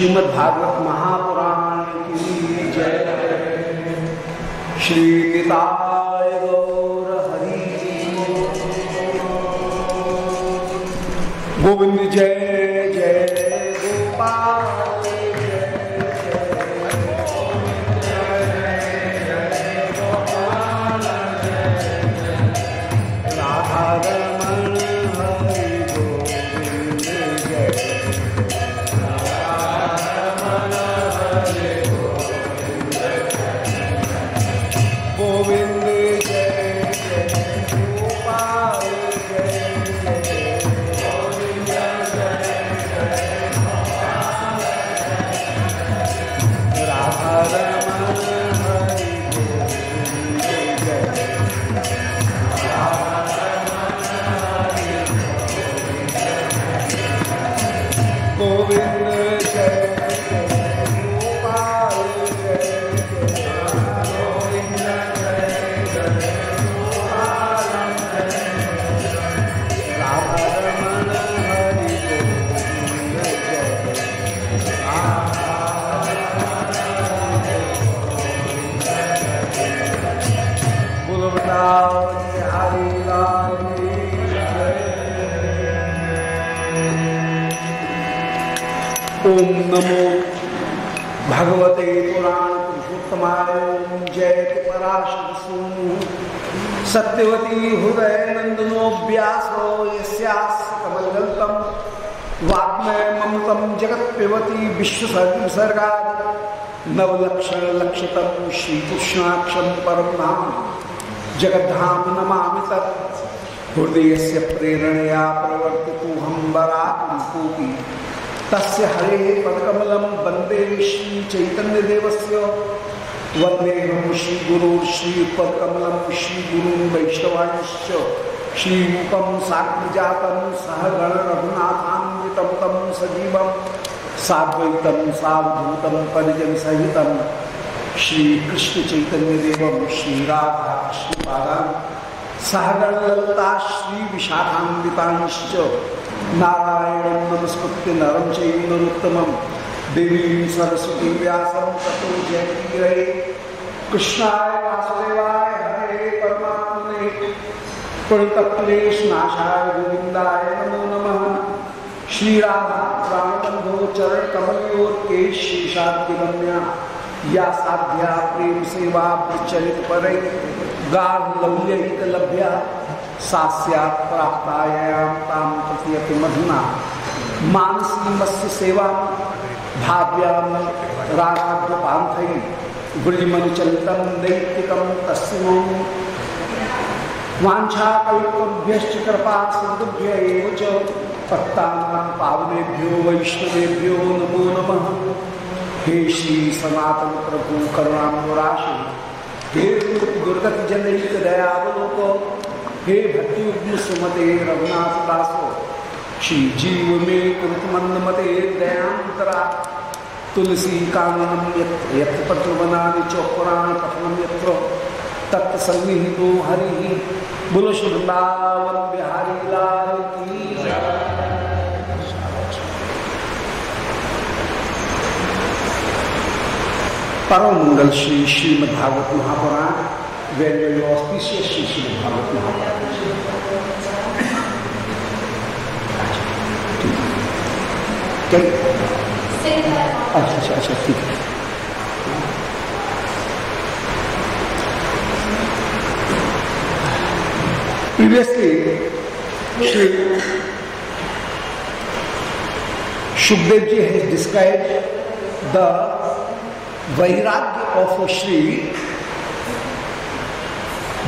श्री श्रीमद् भागवत महापुराण की जय। श्री हरि गोविंद जय। नमो भगवते पुराण पुरुषोत्तमाय ओम जयति पराशर सत्यवती हृदय नंदनो व्यासो यस्यास्य कमलगल्पम वाग्मय ममतम जगत पिबती नवलक्षण परम धाम जगद्धाम नमामि तत्। हृदय से प्रेरणया प्रवर्तितो हम बराकोपी तस्य हरे पदकमल वंदे श्रीचैतन्यदेवस्य वन्देहं श्रीगुरुः श्रीपदकमलं श्रीगुरुं वैष्णवांश्च। श्रीरूपं साग्रजातं सह गणरघुनाथान्वितं तं सजीवं। साद्वैतं, सावधूतं सहित श्रीकृष्णचैतन्यदेवं श्रीराधा, श्रीपादान्। सहगण श्री विशाखान्विताश्च नारायण नमस्कृत्य नरम चैनोत्तम देवी सरस्वती व्यास तथो जयतीरे कृष्णाय वासुदेवाय हरे परमात्मने। प्रणितक्लेशनाशाय गोविंदाय नमो नमः। श्रीराधा प्राणबंधो चरण कमलोर के शीर्षादिगम्या या साध्या प्रेम सेवा प्रचलित परे लभ्या सास्यात् मधुना। मानसी मत्स्य सेवा भाव्याम रागाद्वपान्थै गुलिमन कृपा सिन्धुभ्य एव च पावनेभ्यो, वैष्णवेभ्यो, नमो नमः। हे श्री सनातन प्रभु करुणामुराशि हे दुर्गत जनहित हे भक्ति सुमते रघुनाथ दासो। श्री जीव मंद मते दयांतरा तुलसी काननम यत्र पत्र बनानि च पठनम यत्र हरि बोलो श्री बिहारी लाल की। परम मंगल Shri Shrimad Bhagavat Mahapuran very very auspicious Shri Shrimad Bhagavat महापुराण क्या अच्छा अच्छा अच्छा ठीक है Previously, Shri Shukdev ji has described the Vairagya of Shri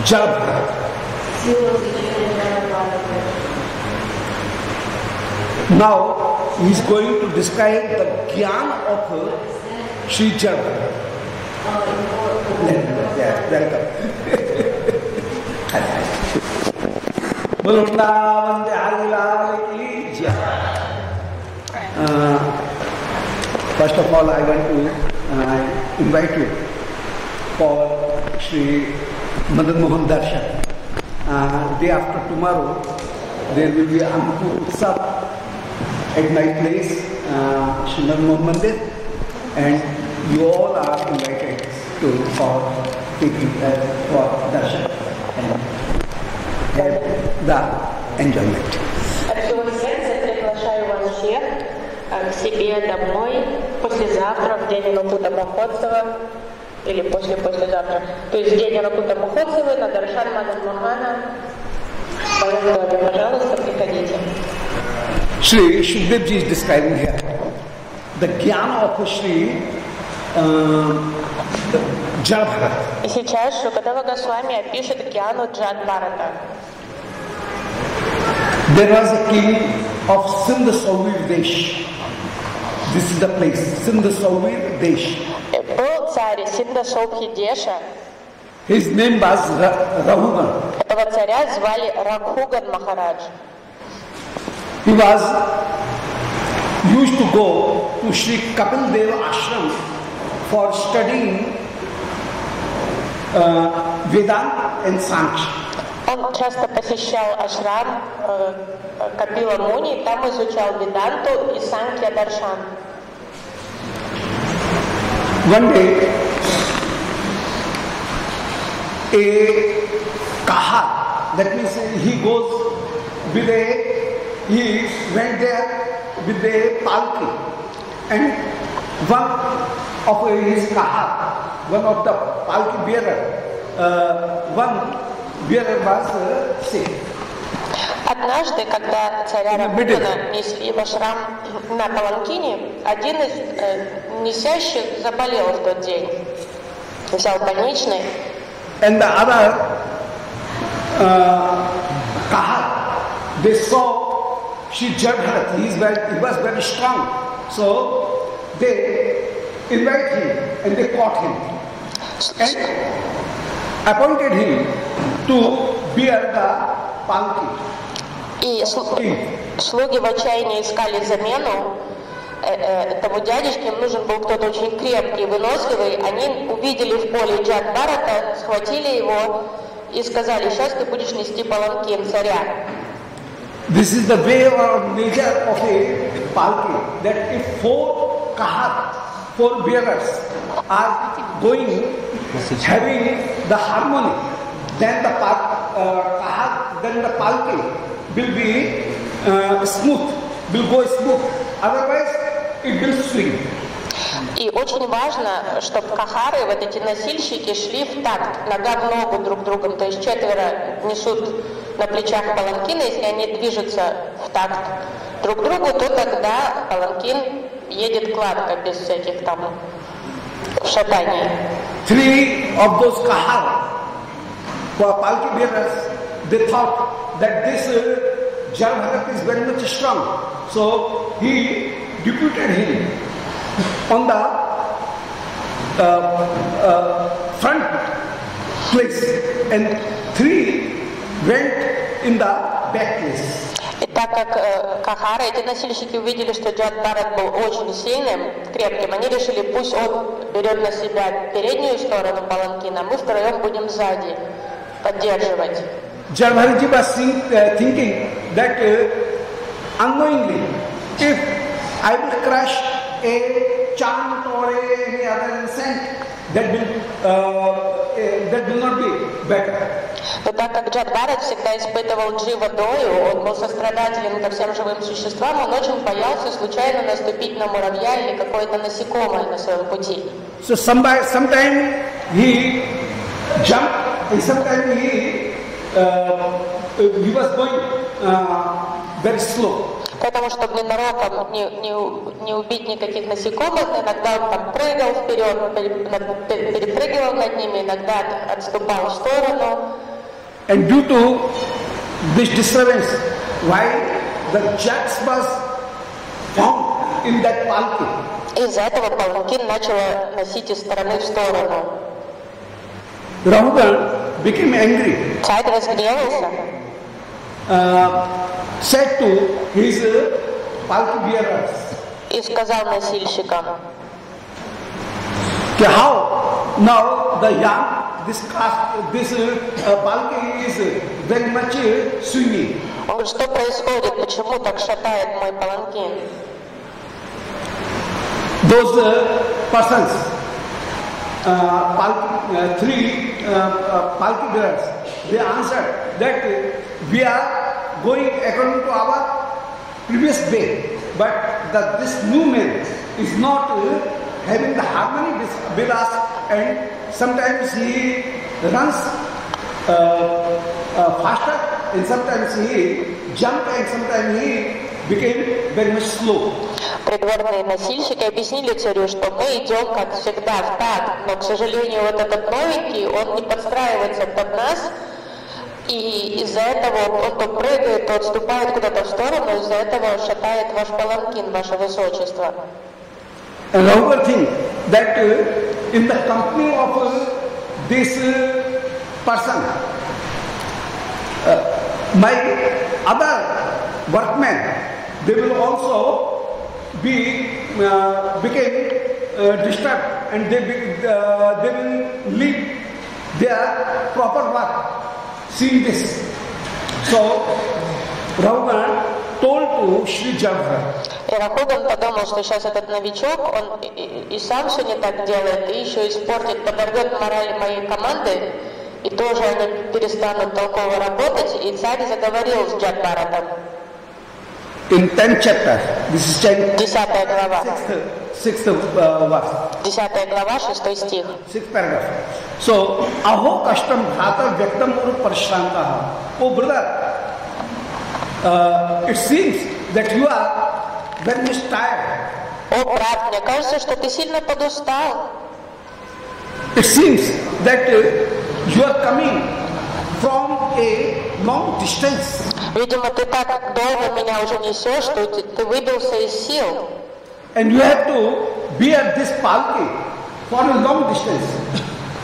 Jalabharat. Now he is going to describe the Gyan of Shri Jalabharat. Yes, welcome. बोलो वृंदावन बिहारी लाल First of all, I want to uh, invite you for Sri Madan Mohan Darshan. Uh, day after tomorrow, there will be Ankur Utsav at my place, uh, Sri Madan Mohan Mandir, and you all are invited to for taking uh, for darshan and have the enjoyment. I Всего сердца приглашаю вас всех к себе домой послезавтра, в день Ракута Махотсова, или после-послезавтра. То есть в день Ракута Махотсова на Даршан Мадан Махана. В моем доме, пожалуйста, приходите. Sri Shukdev ji is describing here the jnana of Sri uh, Jabharat. И сейчас Шукадева Госвами опишет Гьяну Джад Барата. There was a king of Sindh Desh. This is the place, Sindh Desh. Э, Был царь Синда Деша. His name was Ra- Rahugan. Этого царя звали Ракхуган Махарадж. He was used to go to Sri Kapil Dev Ashram for studying uh, Vedanta and Sankhya. Он часто посещал ашрам э, э, Капила Муни, там изучал Веданту и Санкья Даршан. One day, a kahar, that means he goes with a, he went there with a palki and one of his kahar, one of the palki bearer, uh, one bearer was uh, sick. Однажды, когда царя Ракугана несли в ашрам на Паланкине, один из э, несящих заболел в тот день. Взял больничный, And the other uh, kahar, they saw Shri Jadharat, he, is very, he was very strong. So they invite him and they caught him and appointed him to bear the palki. и слу- слуги в отчаянии искали замену э, э, этому дядечке, им нужен был кто-то очень крепкий, выносливый. Они увидели в поле Джад Барата, схватили его и сказали, сейчас ты будешь нести паланкин царя. This is the way or nature of a palki that if four kahar, four bearers are going having the harmony, then the pal- uh, then the palki will be uh, smooth, will go smooth. Otherwise, it will swing. И очень важно, чтобы кахары, вот эти носильщики, шли в такт, нога в ногу друг другом. То есть четверо несут на плечах паланкин, если они движутся в такт друг другу, то тогда паланкин едет гладко, без всяких там шатаний. Three of those kahar, for palki they thought that this uh, Jal Bharat is very much strong. So he deputed him on the uh, uh, front place and three went in the back place. И так как э, Кахара, эти носильщики увидели, что Джад Барат был очень сильным, крепким, они решили, пусть он берет на себя переднюю сторону паланкина, а мы втроем будем сзади поддерживать. Jal Bharatji was uh, thinking that uh, unknowingly, if I will crush a chant or any other incense, that will uh, that will not be better. Но так как Джад Барат всегда испытывал джива дою, он был сострадателен ко всем живым существам, он очень боялся случайно наступить на муравья или какое-то насекомое на своем пути. So somebody, sometime he jumped, and he uh, he was going uh, very slow. Поэтому, чтобы ненароком не, не, не убить никаких насекомых, иногда он там прыгал вперед, перепрыгивал над ними, иногда от- отступал в сторону. And due to this disturbance, why the jacks was found in that palki. Из-за этого паланкин начала носить из стороны в сторону. Rahugan became angry, Царь разгневался uh, said to his uh, palki bearers, и сказал носильщикам, "Ki how now the young, this caste, this uh, palki is very much uh, swinging. он говорит, что происходит, почему так шатает мой паланкин? those uh, persons, uh, palki, uh, three uh, uh, palki they answered that we are going according to our previous way, but that this new man is not uh, having the harmony with, us, and sometimes he runs uh, faster, and sometimes he jumped, and sometimes he Придворные носильщики объяснили царю, что мы идем, как всегда, в такт, но, к сожалению, вот этот новенький, он не подстраивается под нас, и из-за этого он то прыгает, то отступает куда-то в сторону, из-за этого шатает ваш паланкин, ваше высочество. Another thing that uh, in the company of uh, this uh, person, uh, my other workmen, they will also be uh, became uh, disturbed and they be, uh, they will leave their proper work. Seeing this, so Ravana told to Sri Jabhara, И Рахуган подумал, что сейчас этот новичок, он и, и- сам все не так делает, и еще испортит, подорвет мораль моей команды, и тоже они перестанут толково работать, и царь заговорил с Джакбаратом. in 10th chapter, this is 10th, Десятая глава. sixth, sixth uh, verse. Десятая глава, шестой стих. Sixth paragraph. So, aho kashtam bhata vyaktam ur parishrantaha. Oh brother, uh, it seems that you are very much tired. О, брат, мне кажется, что ты сильно подустал. It seems that uh, you are coming from a long distance. Видимо, ты так долго меня уже несешь, что ты, ты выбился из сил. And you have to bear this palki for a long distance.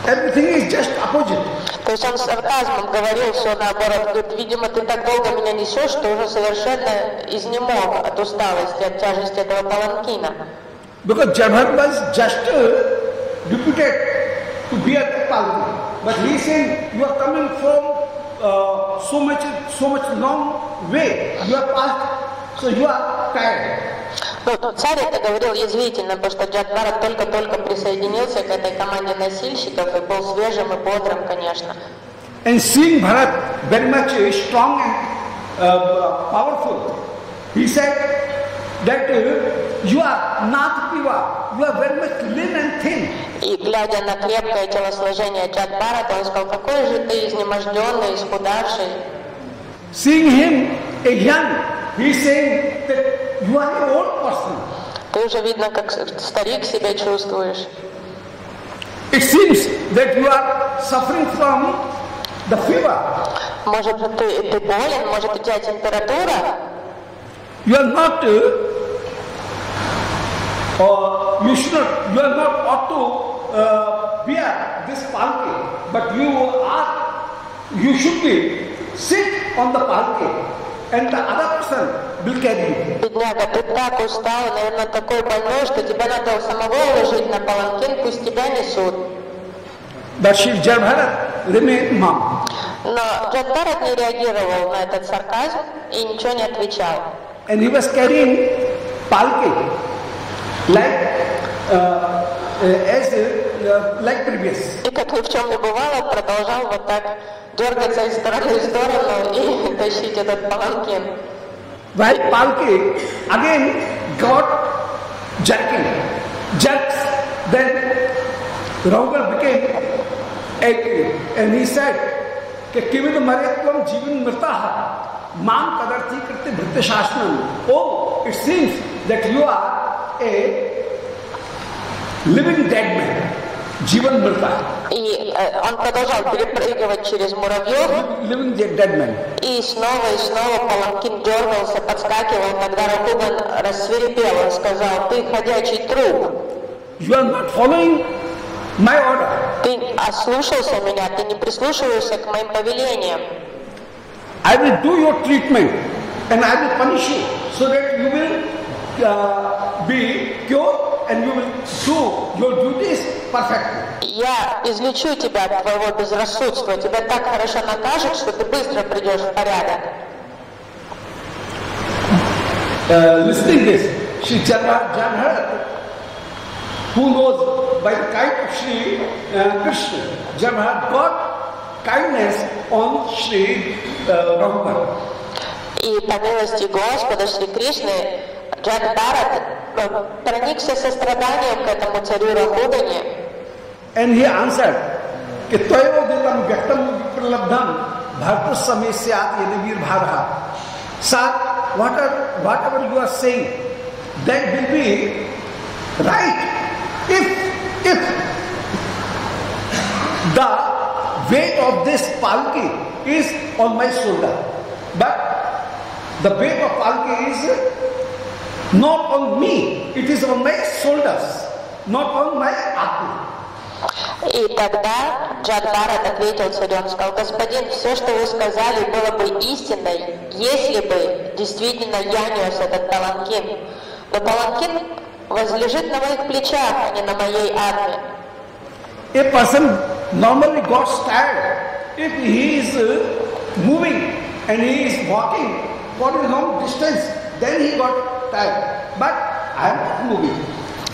Everything is just opposite. То есть он с сарказмом говорил все наоборот. Говорит, видимо, ты так долго меня несешь, что уже совершенно изнемог от усталости, от тяжести этого паланкина. Because Jabhar was just uh, deputed to bear the palki. But he saying, you are coming from uh, so much, so much long way. You are passed, so you are tired. Ну, царь это говорил язвительно, потому что Барат только-только присоединился к этой команде носильщиков и был свежим и бодрым, конечно. And seeing Bharat very much uh, strong and uh, powerful, he said that uh, you are not piva, you are very much lean and thin. И глядя на крепкое телосложение Джак Барата, он сказал, какой же ты изнеможденный, исхудавший. Seeing him a young, he saying that you are an old person. Ты уже видно, как старик себя чувствуешь. It seems that you are suffering from the fever. Может, ты, ты болен, может, у тебя температура, You are not, uh, or you should not, you are not ought to uh, bear this palki, but you are, you should be sit on the palki, and the other person will carry you. бедняга, ты так устал, наверное, такой больной, что тебя надо самого уложить на паланкин, пусть тебя несут. But Shiv Jabharat remained mum. Но Джак Барат не реагировал на этот сарказм и ничего не отвечал. And he was carrying palki like, uh, uh, as uh, like previous. И как ни в чем не бывало, продолжал вот так дергаться из стороны в сторону и тащить этот паланкин. While palki again got jerking, jerks. Then Raugal became angry and he said कि किमित मर्यत्वम जीवन मृता Mam Padarthi Kritya Bhakti Shasnam. Oh, it seems that you are a living dead man. Jivan Mrta. И э, он продолжал перепрыгивать через муравьев. Living dead, man. И снова и снова Паланкин дергался, подскакивал. Тогда Рахубан рассверепел. Он сказал, ты ходячий труп. You are not following my order. Ты ослушался меня, ты не прислушиваешься к моим повелениям. I will do your treatment and I will punish you so that you will uh, be cured and you will do your duties perfectly. Я излечу тебя от твоего безрассудства, тебя так хорошо накажут, что ты быстро придешь в порядок. Uh, listening this, Shri Jabha- Jabharat who knows by the kind of Sri uh, Krishna, Jamhat got kindness on Sri uh, Raghupada. И по милости Господа Шри Кришны Джак Барат э, проникся состраданием к этому царю Рахудане. And he answered, कि त्वयोदितम व्यक्तम प्रलब्धम भरत समय से आत यदि वीर भारहा Sir, whatever, whatever you are saying, that will be right if, if the weight of this palki is on my shoulder. But the weight of palki is not on me, it is on my shoulders, not on my atma. И тогда Джад Барат ответил царю, он сказал, господин, все, что вы сказали, было бы истиной, если бы действительно я нес этот паланкин. Но паланкин возлежит на моих плечах, а не на моей армии. A person normally got tired if he is uh, moving and he is walking for a long distance, then he got tired. But I am not moving.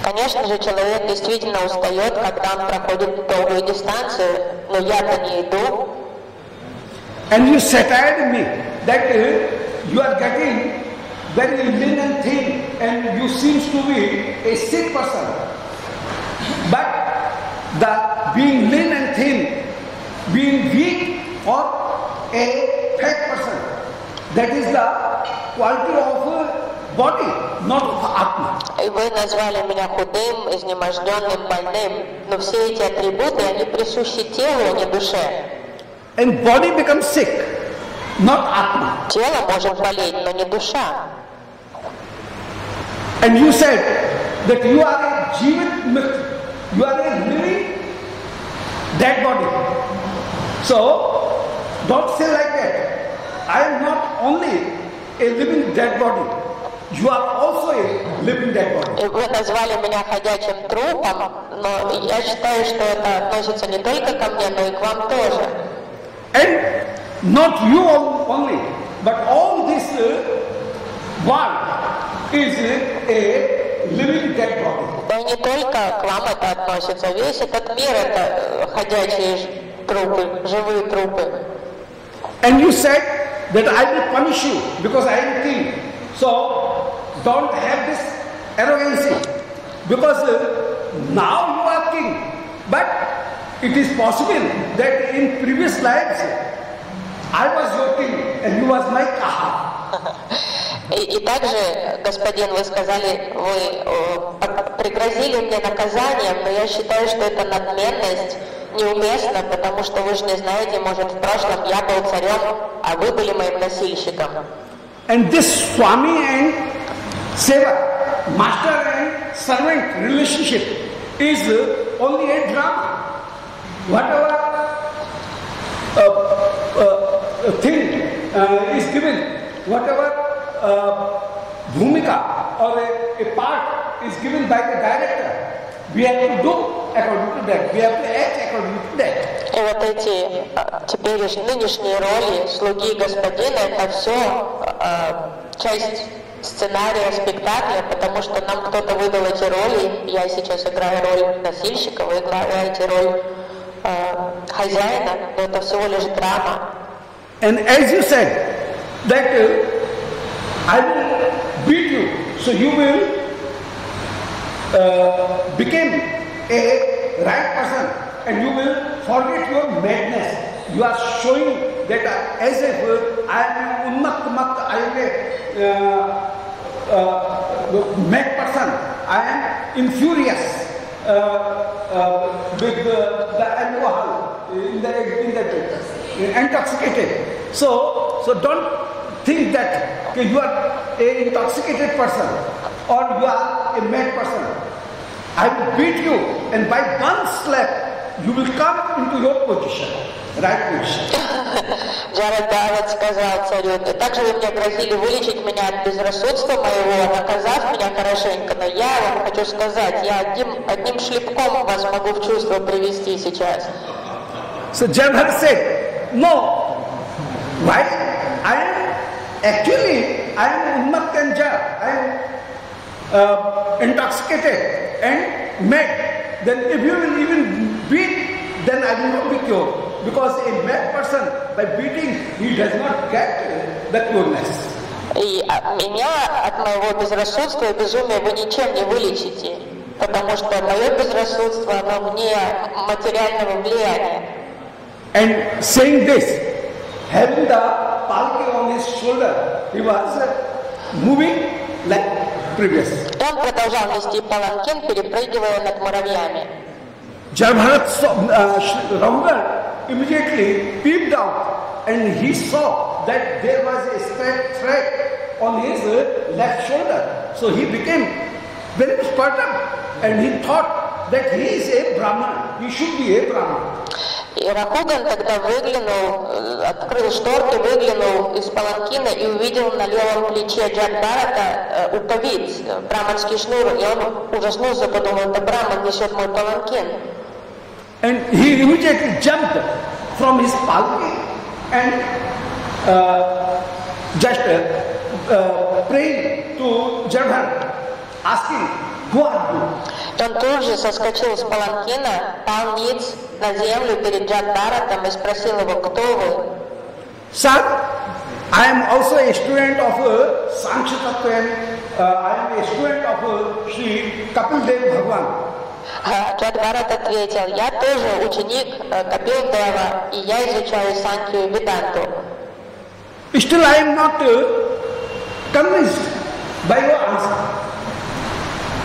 Конечно же, человек действительно устает, когда он проходит долгую дистанцию, но я-то не иду. And you satire me that uh, you are getting very lean and thin and you seems to be a sick person. But the being lean and thin, being weak or a fat person, that is the quality of body, not of Atma. И вы назвали меня худым, изнеможденным, больным, но все эти атрибуты, они присущи телу, а не душе. And body becomes sick, not Atma. Тело может болеть, но не душа. And you said that you are a Jeevit myth, you are a living dead body. So, don't say like that. I am not only a living dead body, you are also a living dead body. И вы назвали меня ходячим трупом, но я считаю, что это относится не только ко мне, но и к вам тоже. And not you only, but all this uh, world is a living dead body. Да и не только к вам это относится. Весь этот мир это э, ходячие ж- трупы, живые трупы. And you said that I will punish you because I am king. So don't have this arrogancy because uh, now you are king. But it is possible that in previous lives I was your king and you was my kaha. И, и также, господин, вы сказали, вы э, пригрозили мне наказанием, но я считаю, что эта надменность неуместна, потому что вы же не знаете, может, в прошлом я был царем, а вы были моим носильщиком. And this Swami and Seva, master and servant relationship is uh, only a drama. Whatever uh, uh, thing uh, is given, whatever bhumika or a, a part is given by the director, we have to do according to that. We have to act according to that. И вот эти э, теперь нынешние роли слуги господина, это все часть сценария спектакля, потому что нам кто-то выдал эти роли. Я сейчас играю роль носильщика, вы играете роль э, хозяина, но это всего лишь драма. And as you said, that uh, I will beat you, so you will uh, become a right person and you will forget your madness. You are showing that uh, as if I am unmakt makt, I am a uh, uh, mad person, I am infurious uh, with the alcohol in the, in the intoxicated. So, so don't think that okay, you are a intoxicated person or you are a mad person. I will beat you and by one slap you will come into your position. Джаред Давид сказал царю, «И также вы мне грозили вылечить меня от безрассудства моего, наказав меня хорошенько, но я вам хочу сказать, я одним, одним шлепком вас могу в чувство привести сейчас. So Janhar said, No, why? I am actually I am unmat and jar. I am uh, intoxicated and mad, then if you will even beat, then I will not be cured. Because a mad person, by beating, he does not get the cureness. И а, меня от моего безрассудства и безумия вы ничем не вылечите, потому что мое безрассудство, оно вне материального влияния. And saying this, having the palki on his shoulder, he was uh, moving like previous. И он продолжал нести паланкин, перепрыгивая над муравьями. Jarbharat saw, uh, Sh- Rahugan immediately peeped out and he saw that there was a straight thread on his uh, left shoulder. So he became very much perturbed and he thought that he is a Brahman. He should be a Brahman. И Рахуган тогда выглянул, э, открыл шторки, выглянул из паланкина и увидел на левом плече Джадбарата э, уповить, э, браманский шнур, и он ужаснулся, подумал, это Браман несет мой паланкин. And he immediately jumped from his palki and uh, just uh, uh, praying to Jarbharat, asking, он тут же соскочил с паланкина, пал ниц на землю перед Джадбаратом и спросил его, кто вы? Sir, I am also a student of uh, Sankhya Tattva and uh, I am a student of uh, Sri Kapil Dev Bhagwan. А Джадбарат ответил, я тоже ученик э, Капил Дева, и я изучаю Санкью и Веданту. Still I am not uh, convinced by your answer.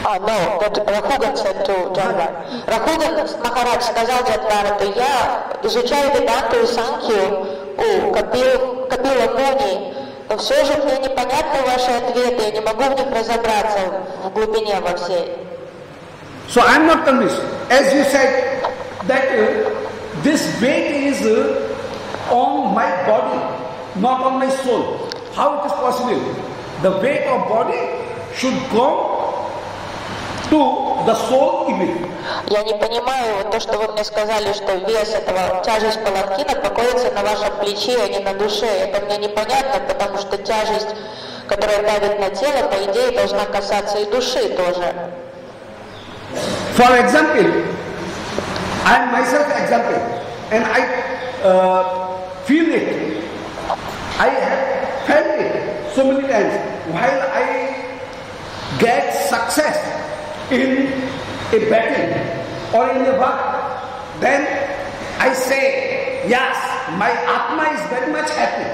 А, но вот Рахуган said to Джадбар. Рахуган Махарадж сказал Джадбарату, я изучаю Веданту и Санкью у Капил, Капила Муни, но все же мне непонятны ваши ответы, я не могу в них разобраться в глубине во всей. So I am not convinced. As you said that uh, this weight is uh, on my body, not on my soul. How it is possible? The weight of body should go Я не понимаю то, что вы мне сказали, что вес этого, тяжесть паланкина покоится на вашем плече, а не на душе. Это мне непонятно, потому что тяжесть, которая давит на тело, по идее, должна касаться и души тоже. For example, I am myself example, and I uh, feel it. I have felt it so many times. While I get success in a battle or in a work, then I say, yes, my Atma is very much happy.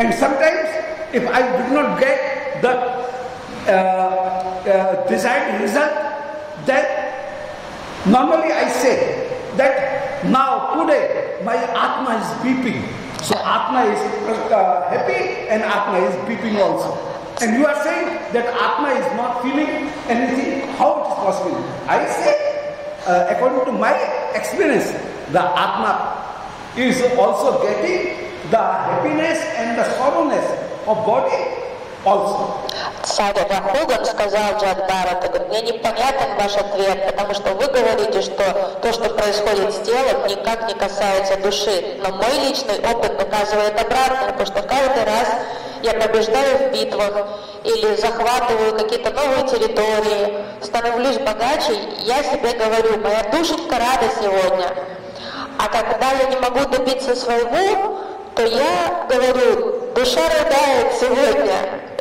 And sometimes, if I did not get the uh, uh, desired result, then normally I say that now today my Atma is beeping. So Atma is uh, happy and Atma is beeping also. And you are saying that Atma is not feeling anything. How it is possible? I say, uh, according to my experience, the Atma is also getting the happiness and the sorrowness of body also. Царь Рахуган сказал Джадбарату, говорит, мне непонятен ваш ответ, потому что вы говорите, что то, что происходит с телом, никак не касается души. Но мой личный опыт показывает обратное, потому что каждый раз я побеждаю в битвах или захватываю какие-то новые территории, становлюсь богаче, я себе говорю, моя душенька рада сегодня. А когда я не могу добиться своего, то я говорю, душа рыдает сегодня.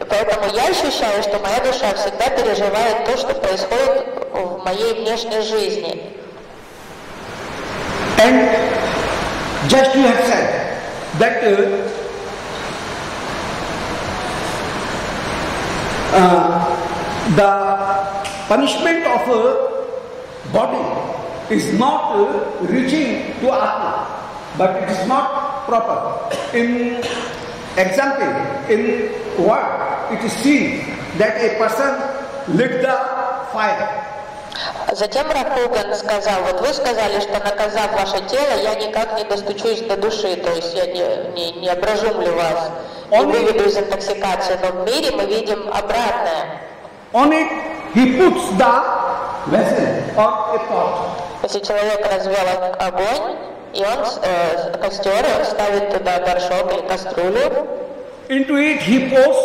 Поэтому я ощущаю, что моя душа всегда переживает то, что происходит в моей внешней жизни. And just you have said that uh, uh, the punishment of a body is not reaching to Atma, but it is not proper. In example, in what it is seen that a person lit the fire. Затем Рахуган сказал, вот вы сказали, что наказав ваше тело, я никак не достучусь до души, то есть я не, не, не ображумлю вас, не выведу из интоксикации, но в мире мы видим обратное. On it, he puts the vessel or a pot. Если человек развел огонь, и он э, костер, он ставит туда горшок или кастрюлю, Into it, he pours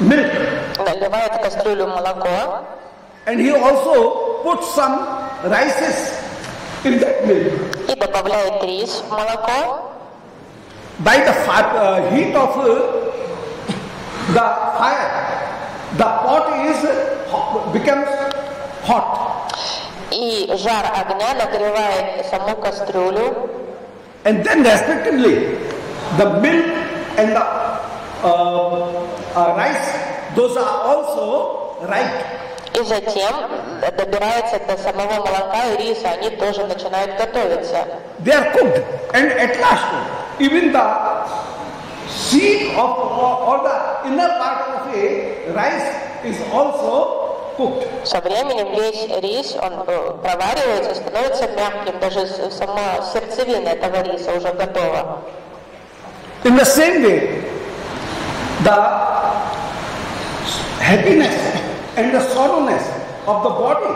milk. наливает в кастрюлю молоко, and he also put some rices in that milk. И добавляет рис в молоко. By the fi- uh, heat of uh, the fire, the pot is hot, becomes hot, И жар огня нагревает саму кастрюлю. and then respectively, the milk and the uh, uh, rice, those are also ripe. И затем добирается до самого молока и риса. Они тоже начинают готовиться. They are cooked, and at last, even the seed of or, the inner part of a rice is also. Со временем весь рис, он э, проваривается, становится мягким. Даже сама сердцевина этого риса уже готова. In the same way, the happiness and the sorrowness of the body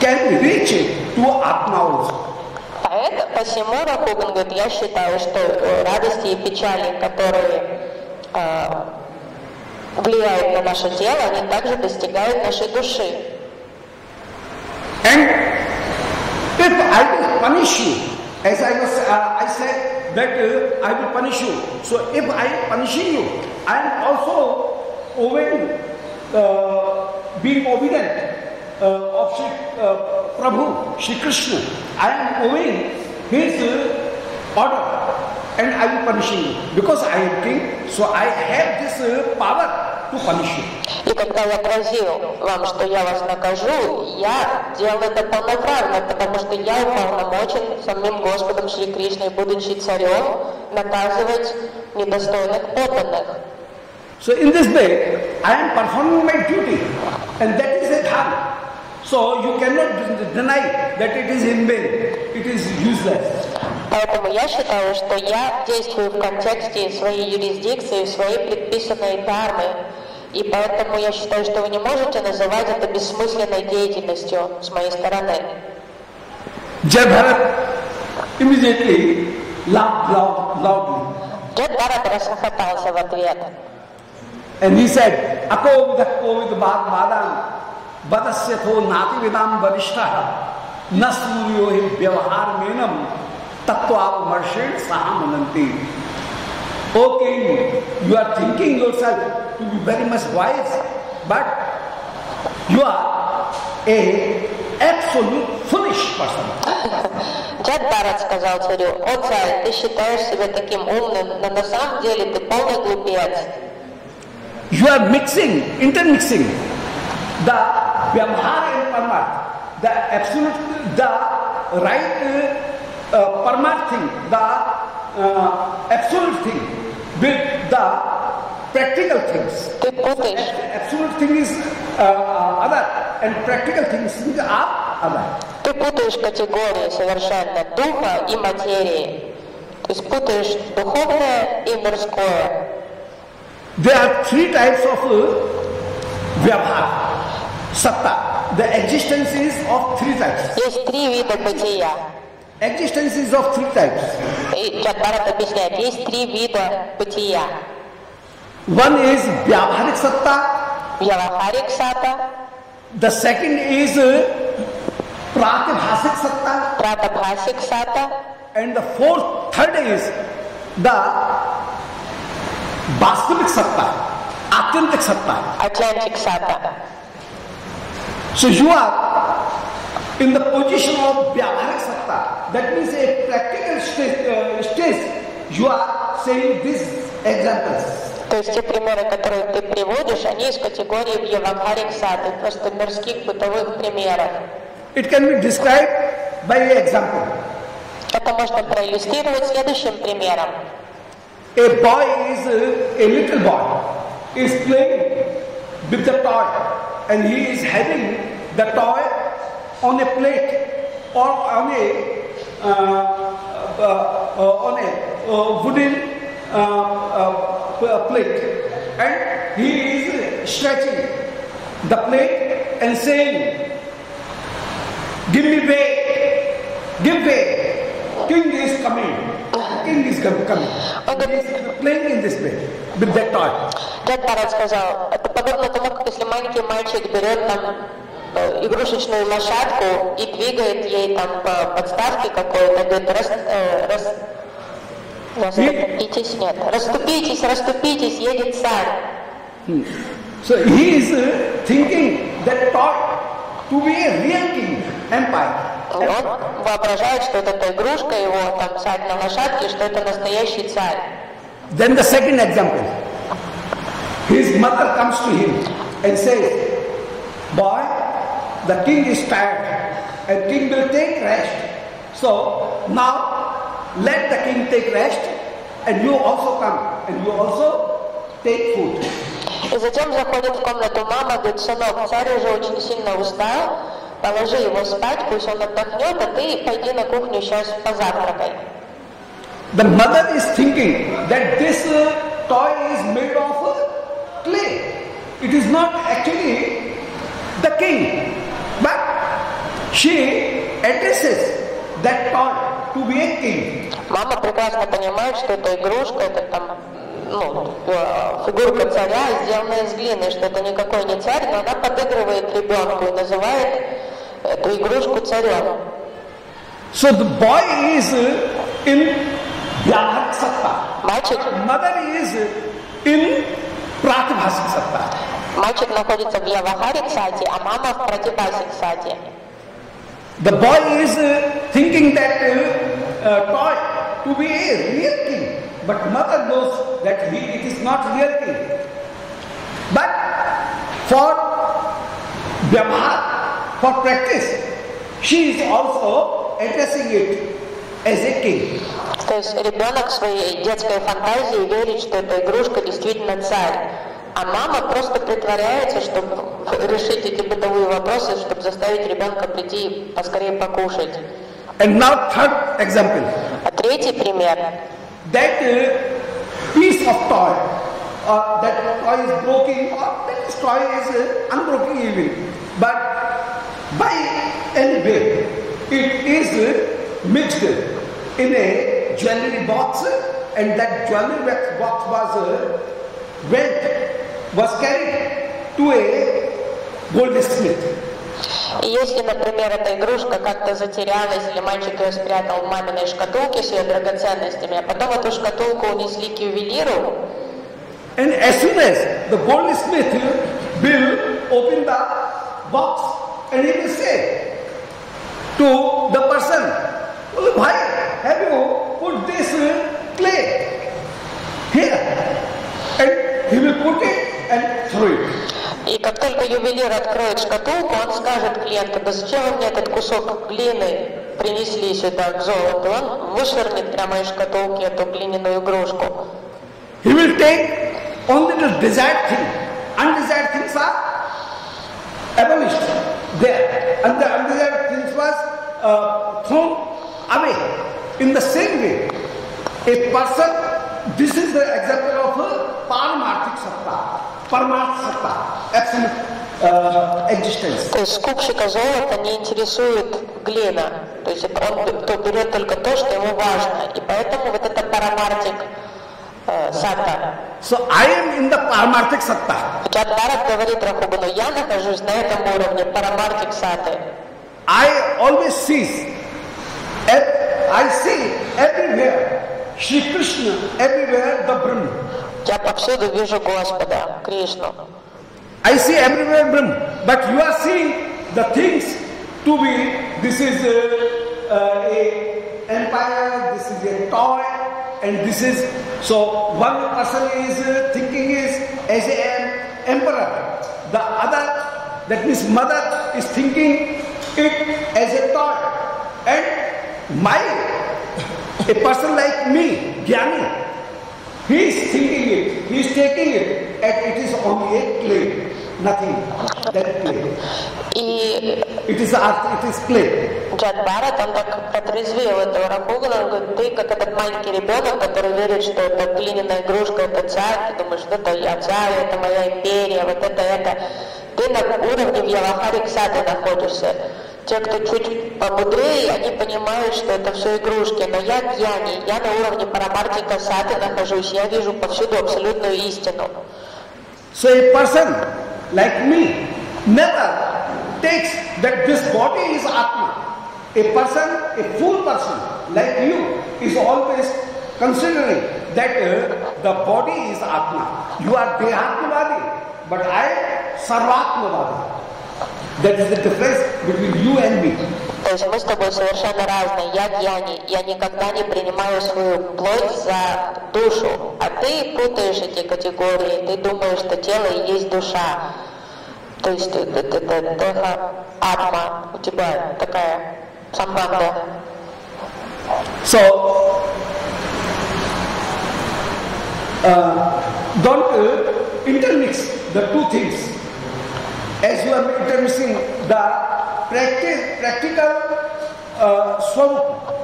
can reach to Atma also. Поэт, посему Рахуган говорит, я считаю, что э, радости и печали, которые э, влияют на наше тело, они также достигают нашей души. And if I will punish you, as I was, uh, I said that uh, I will punish you. So if I am punishing you, I am also obeying, uh, being obedient uh, of Shri uh, Prabhu, Shri Krishna. I am obeying his uh, order, and I will punishing you because I am king. So I have this uh, power to punish you. И когда я грозил вам, что я вас накажу, я делал это полноправно, потому что я уполномочен самим Господом Шри Кришной, будучи царем, наказывать недостойных подданных. So in this way, I am performing my duty, and that is a dharma. So you cannot deny that it is in vain, it is useless. Поэтому я считаю, что я действую в контексте своей юрисдикции, своей предписанной дармы. И поэтому я считаю, что вы не можете называть это бессмысленной деятельностью с моей стороны. Jai Bharat immediately laughed loud, loudly, Джет Барат расхохотался в ответ. and he said, "Ako vidak kovid bad badam, badasya tho nati vidam varishta, nasmuryo hi vyavahar menam, tattva marshed sahamananti." O king, you are thinking yourself to be very much wise, but you are a absolute foolish person. Джет Барат сказал царю, «О царь, ты считаешь себя таким умным, но на самом деле ты полный глупец. You are mixing, intermixing the Vyamhara and Paramarth, the absolute, the right uh, uh, Paramarth thing, the uh, absolute thing with the practical things. Путаешь, Absolute thing is uh, uh, other and practical things are other. ты путаешь категории совершенно духа и материи. То есть путаешь духовное и мирское. There are three types of uh, Vyabhar, Satta. The existence is of three types. Есть три вида бытия. Existence is of three types. И Джет Барат объясняет, есть три вида бытия. One is Vyabharik Satta, Вьявахарик сата, the second is uh, Pratibhasik Satta, Пратабхасик сата, and the fourth, third is the Vastavik Satta, Atyantik Satta. Атлантик сата. So you are in the position of Vyabharik Satta. That means a practical stage, uh, stage you are saying these examples. То есть те примеры, которые ты приводишь, они из категории Вьявахарик саты, просто мирских бытовых примеров. It can be described by example. Это можно проиллюстрировать следующим примером. A boy is uh, a little boy. Is playing with the toy and he is having the toy on a plate or on a uh, uh, uh, on a uh, wooden uh, uh, plate. And he is stretching the plate and saying give me way. Give way. King is coming king is com- coming Он говорит, playing in this way with that toy Джад Барат сказал, это подобно тому, как если маленький мальчик берет там э, игрушечную лошадку и двигает ей там по подставке какой-то, говорит, рас, э, рас, Расступитесь, нет. Расступитесь, расступитесь, едет царь. So he is uh, thinking that thought to be a real king, empire. Он воображает, что это та игрушка его, там, царь на лошадке, что это настоящий царь. Then the second example. His mother comes to him and says, Boy, the king is tired and king will take rest. So now let the king take rest and you also come and you also take food. И затем заходит в комнату мама, говорит, сынок, царь уже очень сильно устал, положи его спать, пусть он отдохнет, а ты пойди на кухню сейчас позавтракай. The mother is thinking that this uh, toy is made of uh, clay. It is not actually the king. But she addresses that toy to be a king. Мама прекрасно понимает, что это игрушка, это там ну, э, фигурка царя, сделанная из глины, что это никакой не царь, но она подыгрывает ребенку и называет эту игрушку царем. So the boy is uh, in Vyavahak Satta. Мальчик, Mother is in Pratibhasik Satta. мальчик находится в Явахаре Ксати, а мама в Пратибасе Ксати. The boy is uh, thinking that uh, uh, toy to be a real king, but mother knows that he, it is not real king. But for vyavahar, for practice, she is also addressing it as a king. То есть ребенок в своей детской фантазии верит, что эта игрушка действительно царь. А мама просто притворяется, чтобы решить эти бытовые вопросы, чтобы заставить ребенка прийти и поскорее покушать. And now third example, А третий пример. that uh, piece of toy, or that toy is broken, or that toy is uh, unbroken even, but by any way, it is uh, mixed in a jewelry box, and that jewelry box box was uh, went, was carried to a goldsmith. И если, например, эта игрушка как-то затерялась, или мальчик ее спрятал в маминой шкатулке с ее драгоценностями, а потом эту шкатулку унесли к ювелиру, And as soon as the goldsmith will open the box and he will say to the person, "Oh, why have you put this clay here? And he will put it and throw it. И как только ювелир откроет шкатулку, он скажет клиенту, да зачем вы мне этот кусок глины принесли сюда к золоту? Он вышвырнет прямо из шкатулки эту глиняную игрушку. He will take only the desired thing. Undesired things are abolished there. And the undesired things was uh, thrown away. In the same way, a person, this is the example of a paramarthik satta, paramarth satta, absolute uh, скупщика золота не интересует глина. То есть он то берет только то, что ему важно. И поэтому вот это парамартик э, сатта. So I am in the paramarthik satta. Джад Барат говорит Рахугану, я нахожусь на этом уровне парамартик саты. I always see, I see everywhere Shri Krishna, everywhere the Brahma. Я повсюду вижу Господа, Кришну. I see everywhere Brahma, but you are seeing the things to be. This is a, uh, a empire. This is a toy, and this is so. One person is uh, thinking is as an emperor. The other, that means mother, is thinking it as a thought. and my a person like me, Jnani, he is thinking it, he is taking it, and it is only a clay. И It is art, it is clay. Джад Барат, он так протрезвел этого Рахугана, он говорит, ты как этот маленький ребенок, который верит, что это глиняная игрушка, это царь, ты думаешь, это я царь, это моя империя, вот это, это. Ты на уровне в Явахаре Ксаты находишься. Те, кто чуть помудрее, они понимают, что это все игрушки, но я гьяни, я на уровне парамартика Саты нахожусь, я вижу повсюду абсолютную истину. So a person like me never takes that this body is Atma. A person, a full person like you is always considering that uh, the body is Atma. You are Dehatmavadi, but I Sarvatmavadi. That is the difference between you and me. То есть мы с тобой совершенно разные. Я гьяни, я никогда не принимаю свою плоть за душу, а ты путаешь эти категории, ты думаешь, что тело и есть душа. То есть это, это, это деха, атма, у тебя такая самбанда. So, uh, don't uh, intermix the two things. As you are intermixing the practi- practical uh, swarup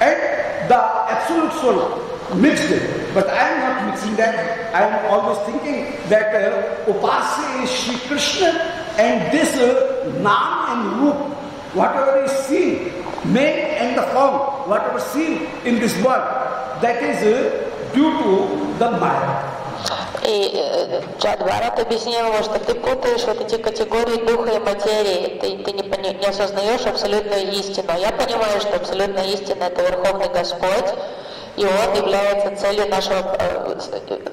and the absolute swarup, mixed it. But I am not mixing that. I am always thinking that uh, Upasya is Shri Krishna and this uh, Nam and Roop, whatever is seen, made and the form, whatever seen in this world, that is uh, due to the Maya. И э, Джадварат объяснил ему, что ты путаешь вот эти категории духа и материи, ты, ты не, не осознаешь абсолютную истину. А Я понимаю, что абсолютная истина – это Верховный Господь, и Он является целью нашего, э,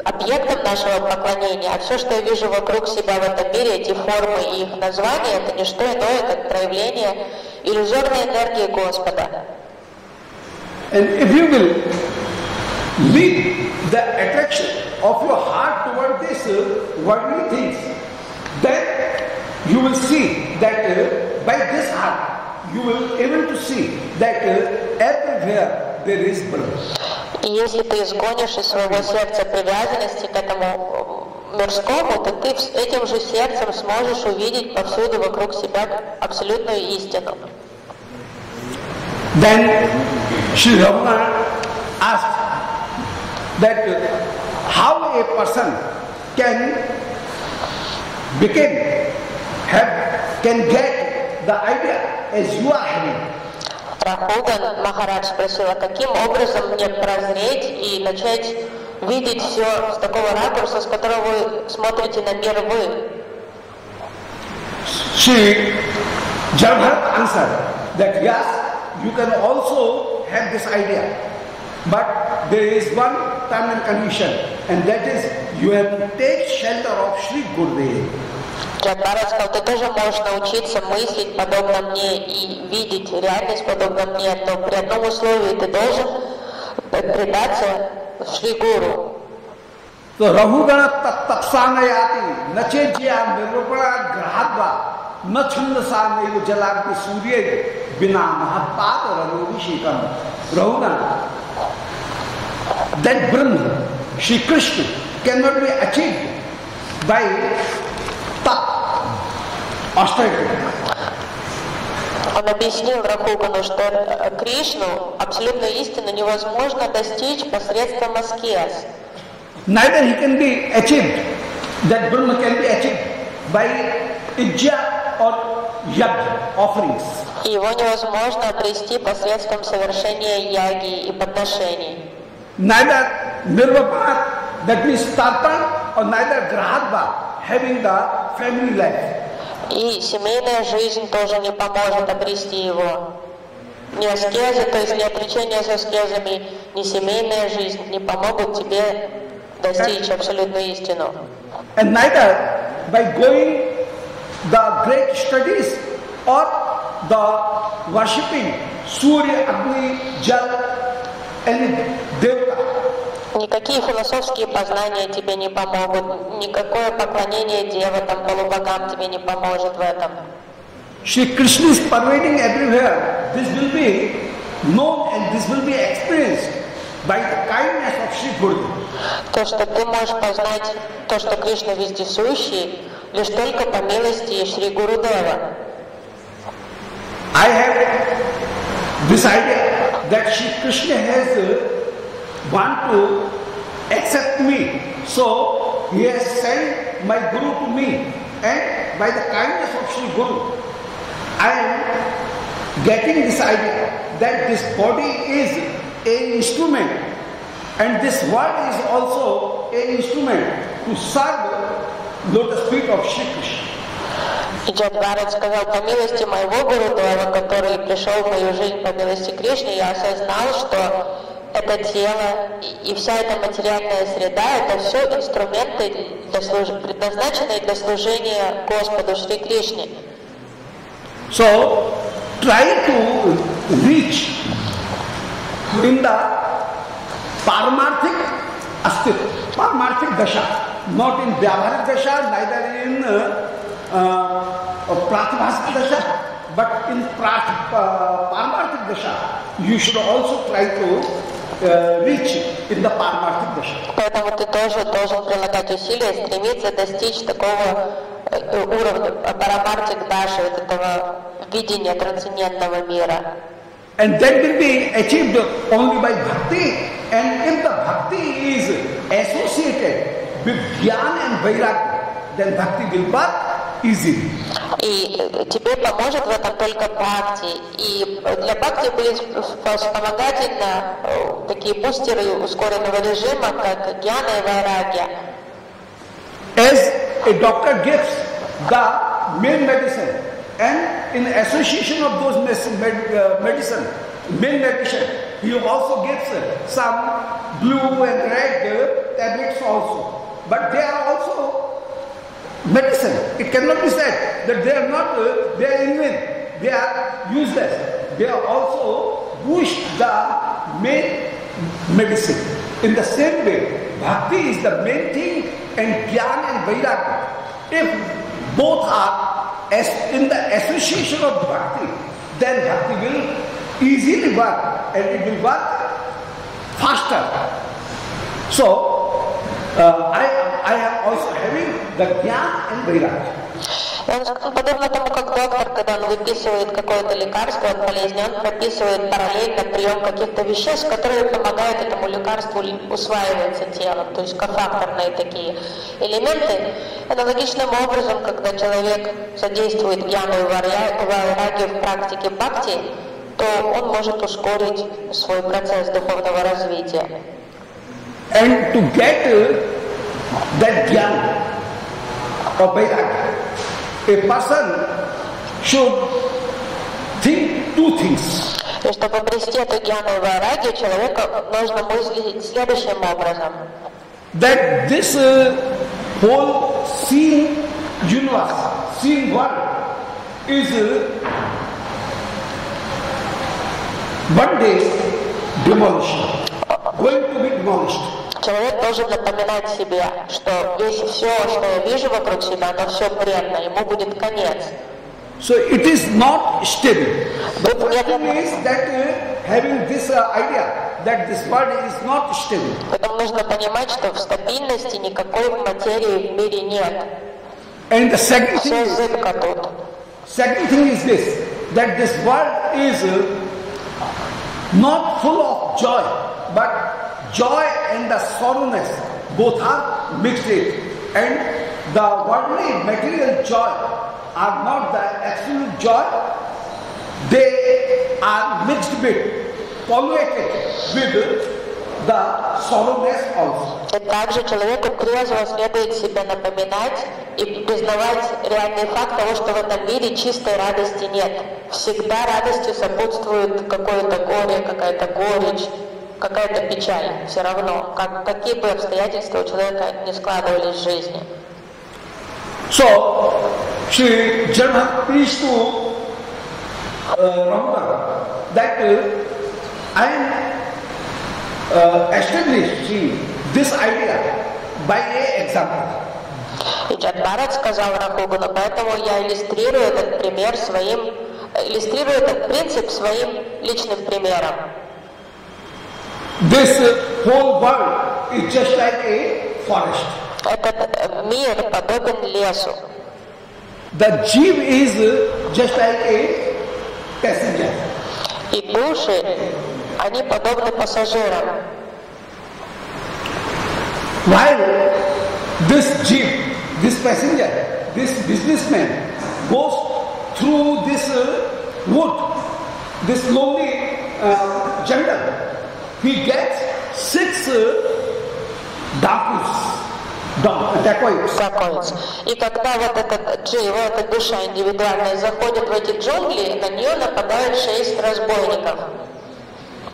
объектом нашего поклонения. А все, что я вижу вокруг себя в этом мире, эти формы и их названия, это не что иное, как проявление иллюзорной энергии Господа. And if you will lead the attraction of your heart toward this uh, worldly things, then you will see that uh, by this heart you will able to see that uh, everywhere there is Brahma. И если ты изгонишь из своего сердца привязанности к этому мирскому, то ты этим же сердцем сможешь увидеть повсюду вокруг себя абсолютную истину. Then Sri Ramana asked that uh, how a person can become, have, can get the idea as you are having. Рахуган Махарадж спросил, а каким образом мне прозреть и начать видеть все с такого ракурса, с которого вы смотрите на мир вы. She Jalbharat answered that yes, you can also have this idea. But there is one term and condition, and that is you have to take shelter of Sri Gurudev. Джадбарат сказал, ты тоже можешь научиться мыслить подобно мне и видеть реальность подобно мне, но при одном условии ты должен предаться Шри Гуру. तो रघुगण तत्सानयाति न चेज्या निरूपणा ग्रहत्वा न छंदसा नैव जलाग्नि सूर्य बिना महत्पाद रघुभिषेकम Raghugan that Brahma, Shri Krishna, cannot be achieved by tap, austerity. Он объяснил Рахугану, что э, Кришну, абсолютную истину, невозможно достичь посредством аскез. Neither he can be achieved, that Brahma can be achieved by ijja or yajna offerings. Его невозможно обрести посредством совершения яги и подношений. Neither nirvapat, that means tarpan, or neither grahadva, having the family life. И семейная жизнь тоже не поможет обрести его. Ни аскезы, то есть ни отречение с аскезами, ни семейная жизнь не помогут тебе достичь абсолютную истину. And neither by going the great studies or the worshipping Surya, Agni, Jal, and. Никакие философские познания тебе не помогут, никакое поклонение деватам, полубогам тебе не поможет в этом. Shri Krishna is pervading everywhere. This will be known and this will be experienced by the kindness of Shri Gurudev. То, что ты можешь познать, то, что Кришна вездесущий, лишь только по милости Шри Гурудева. I have this idea that Shri Krishna has want to accept me. So he has sent my Guru to me. And by the kindness of Shri Guru, I am getting this idea that this body is an instrument and this world is also an instrument to serve lotus feet of Shri Krishna. И Джад Бхарат сказал, по милости моего Гурудева, который пришел в мою жизнь по милости Кришны, я осознал, что это тело и вся эта материальная среда, это все инструменты, для служ... предназначенные для служения Господу Шри Кришне. So, try to reach in the Paramarthik Astitva, Paramarthik Dasha, not in Vyavaharik Dasha, neither in uh, uh, Pratibhasik Dasha, but in Prat, uh, Paramarthik Dasha, you should also try to uh. Поэтому ты тоже должен прилагать усилия, стремиться достичь такого э, уровня парамартик даши, вот этого видения трансцендентного мира. And that will be achieved only by bhakti. And if the bhakti is associated with jnana and vairagya, then bhakti will work easily. И э, тебе поможет в этом только бхакти. И для бхакти будет вспомогательно э, такие бустеры ускоренного режима, как гьяна и вайрагья. As a doctor gives the main medicine, and in association of those uh, medicine, main medicine, he also gives uh, some blue and red uh, tablets also. But they are also medicine. It cannot be said that they are not, uh, they are invalid, they are useless. They are also boost the main medicine. In the same way, bhakti is the main thing and jnana and vairagya. If both are as in the association of bhakti, then bhakti will easily work and it will work faster. So, подобно тому, как доктор, когда он выписывает какое-то лекарство от болезни, он прописывает параллельно прием каких-то веществ, которые помогают этому лекарству усваиваться телом, то есть кофакторные такие элементы. Аналогичным образом, когда человек содействует гьяну и вайраге в практике бхакти, то он может ускорить свой процесс духовного развития. And to get uh, that jnana or vairagya, a person should think two things. И чтобы обрести эту гьяну и вайраги, человеку нужно мыслить следующим образом. That this uh, whole seen universe, seen world is uh, one day demolished, Человек должен напоминать себе, что весь все, что я вижу вокруг себя, оно все бренно, ему будет конец. So it is not stable. The thing is that uh, having this uh, idea that this world is not stable. Поэтому нужно понимать, что в стабильности никакой материи в мире нет. And the second thing is, second thing is this, that this world is uh, not full of joy, but joy and the sorrowness both are mixed in. And the worldly material joy are not the absolute joy, they are mixed with, polluted with. И также человеку трезво следует себе напоминать и признавать реальный факт того, что в этом мире чистой радости нет. Всегда радостью сопутствует какое-то горе, какая-то горечь, какая-то печаль. Все равно, как, какие бы обстоятельства у человека не складывались в жизни. So, Sri Janma preached to uh, Ramana that uh, I am uh, establishing this idea by a example. И Джадбарат сказал Рахугану, поэтому я иллюстрирую этот пример своим, иллюстрирую этот принцип своим личным примером. This uh, whole world is just like a forest. Этот э, мир подобен лесу. The jeev is uh, just like a passenger. И души, они подобны пассажирам. While this jeep, this passenger, this businessman goes through this uh, wood, this lonely uh, jungle, he gets six uh. Dacoits. И когда вот этот Джива, эта душа индивидуальная, заходит в эти джунгли, на нее нападают шесть разбойников.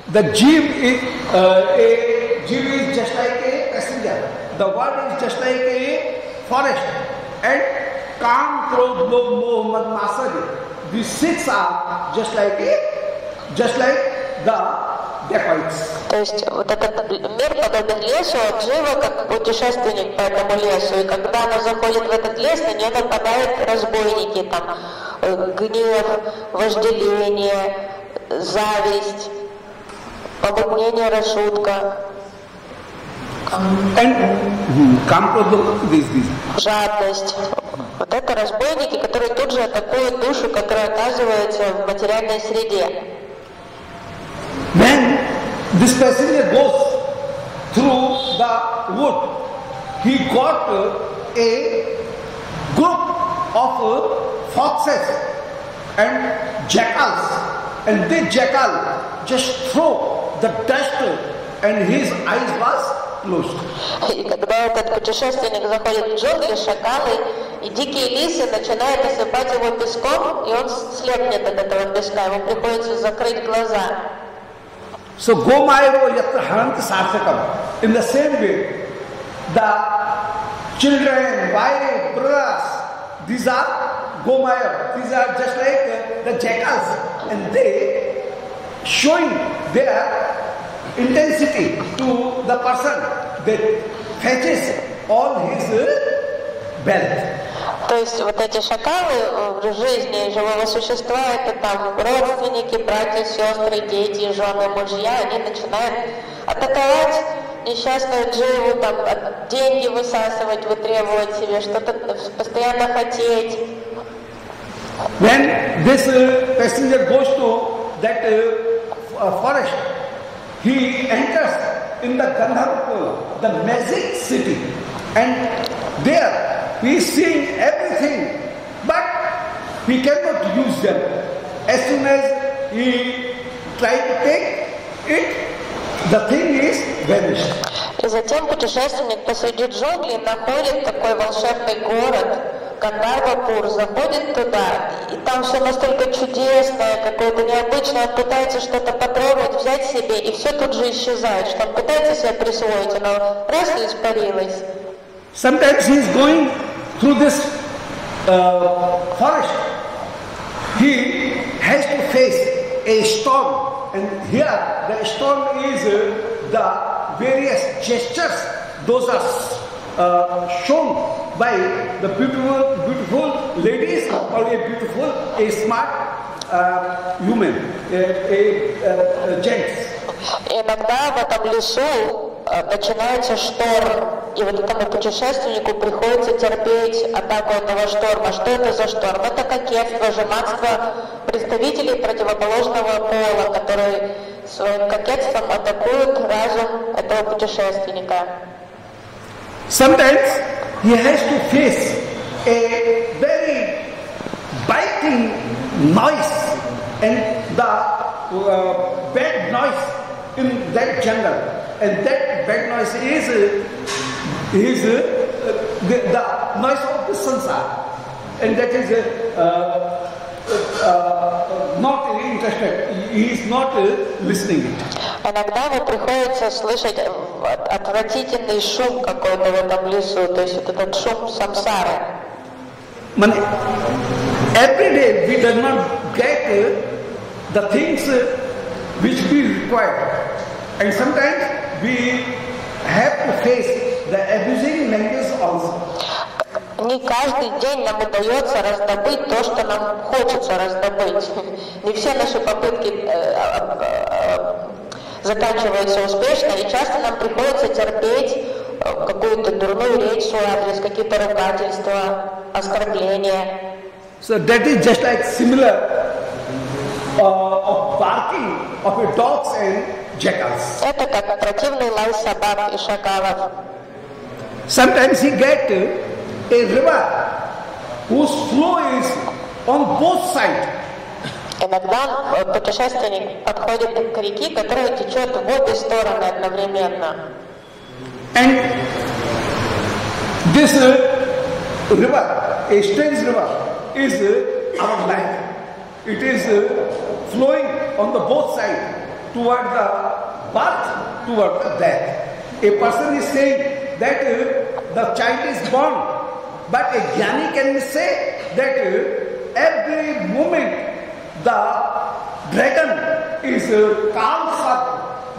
The jeep is uh, a jeep is just like a passenger. The world is just like a forest. And Kam, Krodh, Lobh, Moh, Mad, Matsarya. These six are just like a, just like the. То есть вот этот мир подобен лесу, а Джива как путешественник по этому лесу. И когда она заходит в этот лес, на нее нападают разбойники, там, э, гнев, вожделение, зависть, помутнение рассудка, And hmm, жадность. Вот это разбойники, которые тут же атакуют душу, которая оказывается в материальной среде. When this passenger goes through the wood, he got uh, a group of uh, foxes and jackals, and the jackal just throw the dust, and his eyes was closed. И когда этот путешественник заходит в джунгли, шакалы и дикие лисы начинают осыпать его песком, и он слепнет от этого песка, ему приходится закрыть глаза. So Gomayo yatra haranti sarsakam. In the same way, the children, wife, brothers, these are Gomaya. These are just like uh, the jackals. And they showing their intensity to the person that fetches all his wealth. То есть вот эти шакалы э, в жизни живого существа, это там родственники, братья, сестры, дети, жены, мужья, они начинают атаковать несчастную Дживу, там, деньги высасывать, вытребовать себе, что-то постоянно хотеть. When this uh, passenger goes to that uh, forest, he enters in the Gandharva, the magic city, and there he is seeing everything, but he cannot use them. As soon as he try to take it, the thing is vanished. И затем путешественник посреди джунглей находит такой волшебный город, Гандарвапур, заходит туда, и там все настолько чудесное, какое-то необычное, он пытается что-то потрогать, взять себе, и все тут же исчезает, что он пытается себе присвоить, оно раз и испарилось. Sometimes he is going through this uh, forest. He has to face a storm, and here the storm is uh, the various gestures. Those are uh, shown by the beautiful, beautiful ladies or a beautiful, a smart uh, human, a, a, a, a gents. Иногда в этом лесу э, начинается шторм, и вот этому путешественнику приходится терпеть атаку этого шторма. Что это за шторм? Это кокетство, жеманство представителей противоположного пола, которые своим кокетством атакуют разум этого путешественника. Sometimes he has to face a very biting noise and the uh, bad noise in that jungle. And that bad noise is, uh, is uh, the, the noise of the sansar. And that is uh, uh, uh, not really interested. He is not uh, listening it. Иногда ему приходится слышать э, отвратительный шум какой-то в этом лесу, то есть вот этот шум самсары. Mani, every day we do not get uh, the things uh, which we require. And sometimes we have to face the abusing language also. Не каждый день нам удается раздобыть то, что нам хочется раздобыть. Не все наши попытки э, э, э, заканчиваются успешно, и часто нам приходится терпеть э, какую-то дурную речь в свой адрес, какие-то ругательства, оскорбления. So that is just like similar uh, of barking of a dogs and jackals. Это как противный лай собак и шакалов. Sometimes he get a river whose flow is on both sides. Иногда э, путешественник подходит к реке, которая течет в обе стороны одновременно. And This uh, river, a strange river, is uh, our life. It is uh, flowing on the both sides toward the birth, toward the death. A person is saying that uh, the child is born, but a jnani can say that uh, every moment the dragon is uh, Kal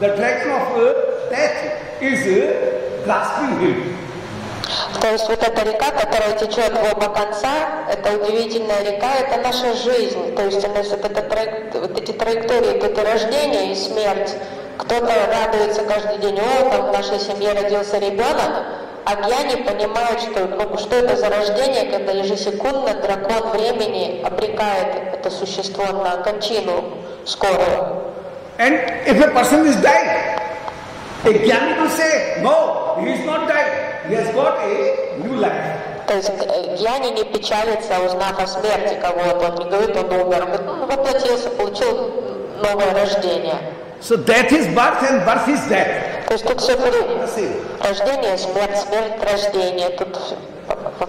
the dragon of uh, death is uh, grasping him. То есть вот эта река, которая течет в оба конца, это удивительная река, это наша жизнь. То есть у нас вот, это, вот эти траектории, это рождение и смерть. Кто-то радуется каждый день, о, там в нашей семье родился ребенок, а гьяни понимают, что, ну, что это за рождение, когда ежесекундно дракон времени обрекает это существо на кончину скорую. And if a person is died, a jnani will say, no, he is not died, he has got a new life. То есть гьяни не печалится, узнав о смерти кого-то, он не говорит, он умер, он ну, воплотился, получил новое рождение. So death is birth and birth is death. То есть тут все рождение, смерть, смерть, рождение. Тут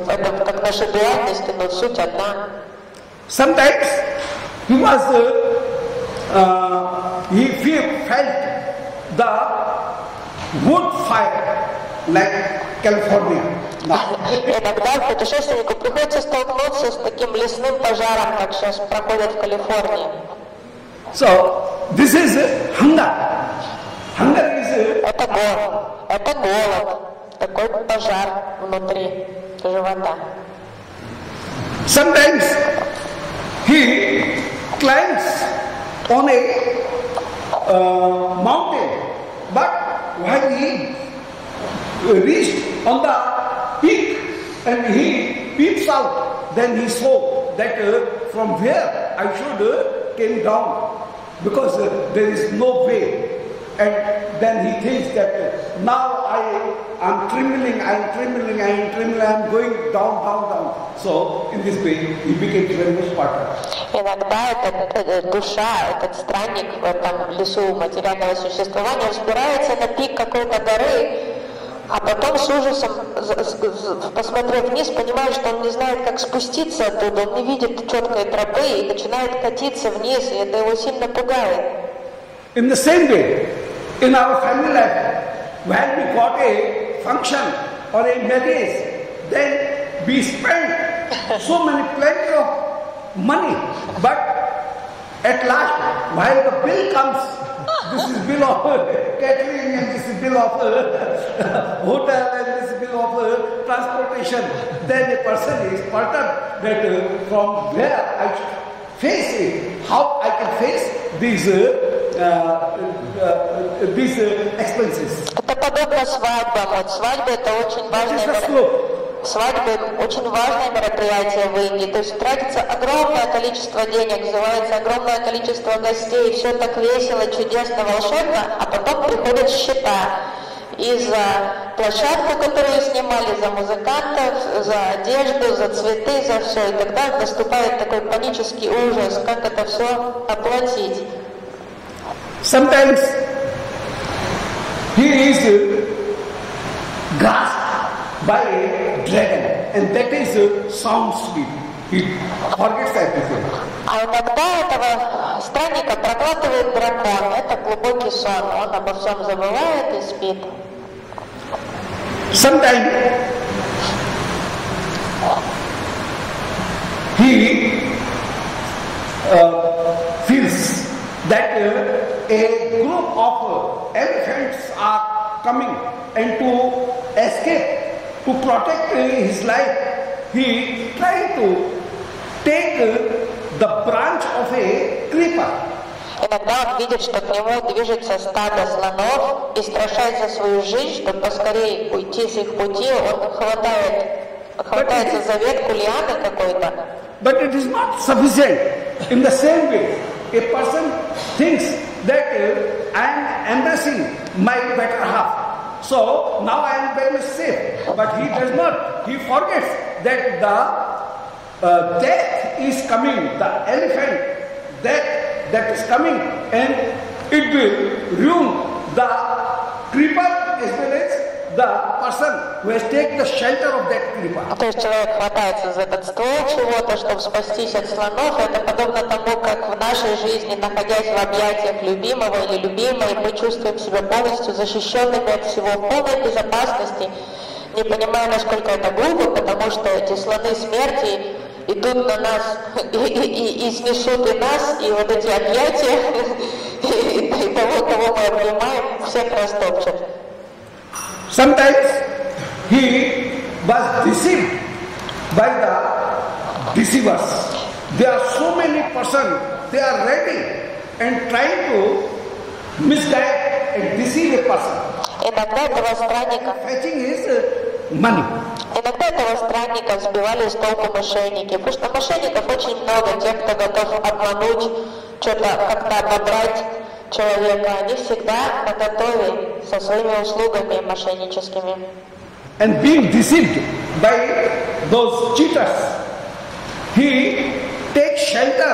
это как наша дуальность, но суть одна. Sometimes he was, uh, uh, he felt the wood fire like California. Иногда путешественнику приходится столкнуться с таким лесным пожаром, как сейчас проходит в Калифорнии. So, this is hunger. Hunger is... Это голод. Это голод. Такой пожар внутри живота. Sometimes he climbs on a uh, mountain, but while he reached on the peak and he peeps out, then he saw that uh, from where I should uh, came down because uh, there is no way. And then he thinks that uh, now I am trembling, I am trembling, I am trembling, I am going down, down, down. So in this way he became much Spartan. Иногда эта душа, этот странник в этом лесу материального существования взбирается на пик какой-то горы, а потом с ужасом, посмотрев вниз, понимает, что он не знает, как спуститься оттуда, он не видит четкой тропы и начинает катиться вниз, и это его сильно пугает. In the same way, in our family life, when we got a function or a marriage, then we spend so many plenty of money, but at last, while the bill comes, this is bill of catering and this is bill of hotel and this is bill of transportation. Then a person is perturbed that uh, from where I face it, how I can face these uh, uh, these expenses. Это подобно свадьбам. Вот свадьба это очень важная Свадьбы очень важное мероприятие в Индии, то есть тратится огромное количество денег, называется огромное количество гостей, все так весело, чудесно, волшебно, а потом приходят счета и за площадку, которую снимали, за музыкантов, за одежду, за цветы, за все. И тогда наступает такой панический ужас, как это все оплатить. Sometimes he is grasped by dragon, and that is a sound sleep. He forgets everything. А иногда этого странника проглатывает дракон. Это глубокий сон. Он обо всем забывает и спит. Sometimes he uh, feels that uh, a group of elephants are coming and to escape to protect his life, he tried to take the branch of a creeper. Иногда он видит, что к нему движется стадо слонов и страшает за свою жизнь, чтобы поскорее уйти с их пути, он хватает, хватается за ветку лианы какой-то. But it is not sufficient. In the same way, a person thinks that uh, I am embracing my better half. So now I am very safe. But he does not. He forgets that the uh, death is coming, the elephant death that is coming, and it will ruin the creeper as well as То есть человек хватается за этот ствол чего-то, чтобы спастись от слонов. Это подобно тому, как в нашей жизни, находясь в объятиях любимого или любимой, мы чувствуем себя полностью защищенными от всего полной безопасности, не понимая, насколько это глупо, потому что эти слоны смерти идут на нас и, и, и, снесут и нас, и вот эти объятия, и того, кого мы обнимаем, всех растопчут. Sometimes he was deceived by the deceivers. There are so many persons, they are ready and trying to misguide and deceive a person. Иногда этого странника Fetching his uh, money. Иногда этого странника сбивали с толку мошенники, потому что мошенников очень много, тех, кто готов обмануть, что-то как-то обобрать человека, они всегда на готове со своими услугами мошенническими. And being deceived by those cheaters, he takes shelter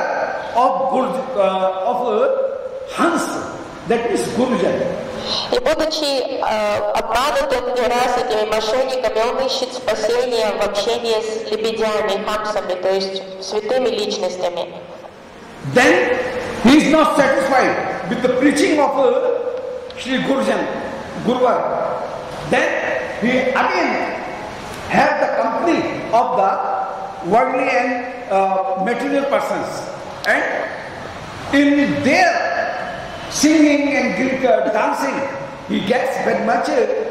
of, Gur- uh, of a Hans, that is Gurujan. И будучи э, обманутым не раз этими мошенниками, он ищет спасение в общении с лебедями, хамсами, то есть святыми личностями. Then he is not satisfied with the preaching of uh, Sri Gurujan, Guruvar. Then he again have the company of the worldly and uh, material persons. And in their singing and uh, dancing, he gets very much uh,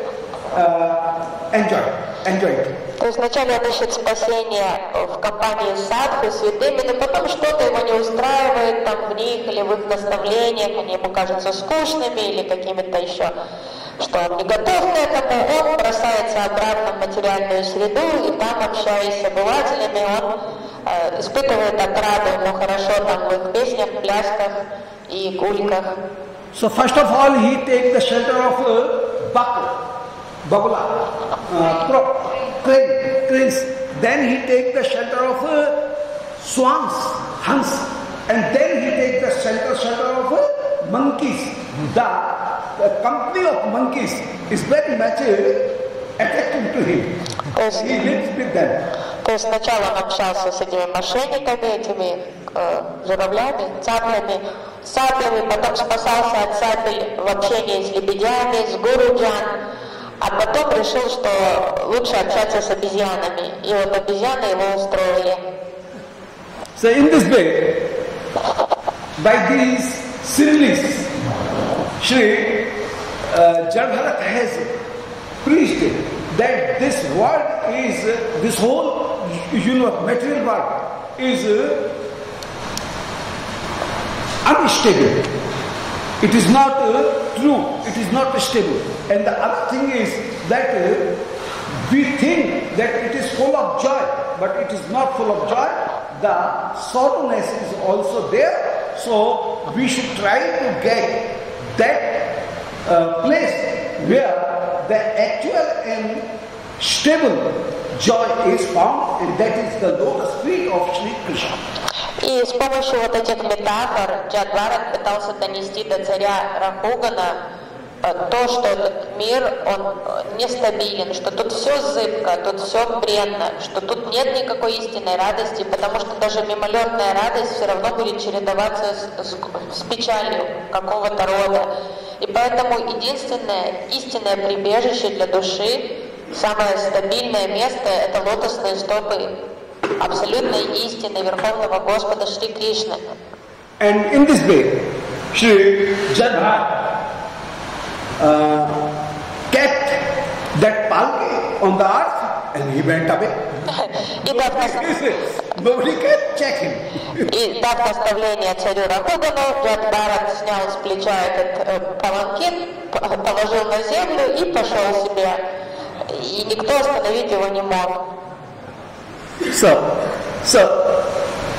uh, enjoy, enjoyed. То есть вначале он ищет спасение в компании садху, святыми, но потом что-то его не устраивает там в них или в их наставлениях, они ему кажутся скучными или какими-то еще, что он не готов к этому, он бросается обратно в материальную среду, и там, общаясь с обывателями, он э, испытывает отраду, ему хорошо там в их песнях, плясках и гульках. So first of all, he take the shelter of uh, bak, bagula, uh, crane, cranes. Then he take the shelter of uh, swans, hunts, and then he take the shelter shelter of uh, monkeys. The, the company of monkeys is very much uh, attractive to him. He lives with them. То есть сначала он общался с этими мошенниками, этими э, журавлями, цаплями, цаплями, потом спасался от цапель в общении с лебедями, с гуруджан, а потом решил, что лучше общаться с обезьянами. И вот обезьяны его устроили. So in this way, by these similes, Sri uh, has preached that this world is, this whole universe, material world is uh, unstable. It is not uh, true, it is not stable. And the other thing is that uh, we think that it is full of joy, but it is not full of joy. The sorrowness is also there. So we should try to get that uh, place where the actual and stable joy is found, and that is the lotus feet of Sri Krishna. И с помощью вот этих метафор Джадварат пытался донести до царя Рахугана э, то, что этот мир, он э, нестабилен, что тут все зыбко, тут все бренно, что тут нет никакой истинной радости, потому что даже мимолетная радость все равно будет чередоваться с, с- с печалью какого-то рода. И поэтому единственное истинное прибежище для души, самое стабильное место – это лотосные стопы абсолютной истины Верховного Господа Шри Кришны. And in this way, Sri Jadbharat uh, kept that palki on the earth and he went away. Nobody can check him. и дав наставление царю Рахугану, Джадбарат снял с плеча этот э, паланкин, положил на землю и пошел себе. И никто остановить его не мог. So, so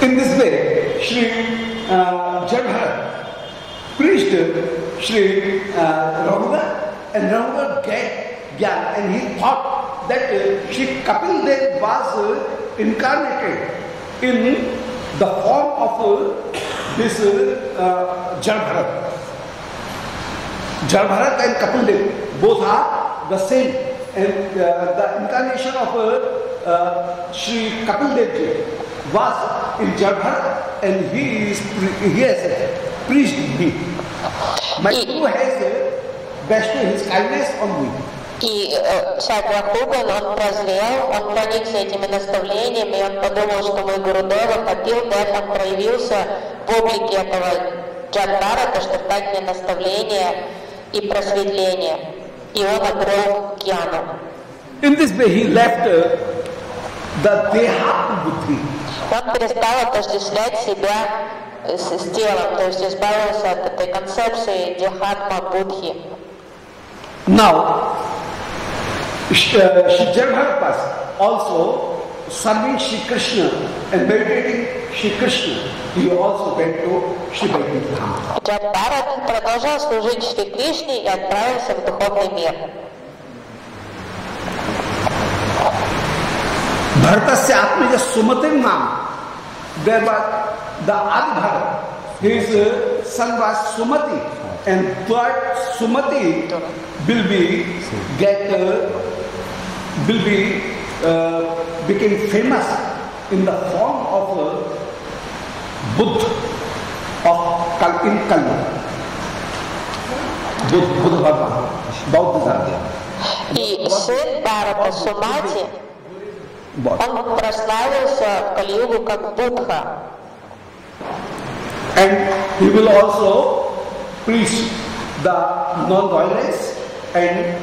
in this way, Sri uh, Jadbharat preached Sri uh, Raghunath and Raghunath get gyan and he thought that uh, Sri Kapil Dev was uh, incarnated in the form of uh, this uh, uh, Jadbharat. Jadbharat and Kapil Dev both are the same And uh, the incarnation of uh, uh, Sri Kapil Dev Ji was in Jarbharat and he is he has preached me. My guru has bestowed his kindness on me. И э, Шакра Хуган, он прозрел, он проникся этими наставлениями, он подумал, что мой Гурудева Капил Дев, он проявился в облике этого Джадбарата, чтобы дать мне наставление и просветление. И он обрел Гьяну. In this way, he left uh, the Dehat Buddhi. Он перестал отождествлять себя с, с телом, то есть избавился от этой концепции Дихатма Будхи. Now, Sh- uh, Shri Jagabhatas also serving Shri Krishna and meditating Shri Krishna, he also went to Shri Vaikuntha Dham. Джадбарат продолжал служить Шри Кришне и отправился в духовный мир. Bharatasya Atmaja Sumatin Nam. There was the Adi Bharat. His uh, son was Sumati. And that Sumati will be get uh, will be uh, became famous in the form of uh, Buddha of Kal in Kali. Buddha, Buddha Bhagavan, Bauddhism. И сын Барата Сумати, Buddha. он прославился в Калиюгу как Будха. And he will also preach the non-violence and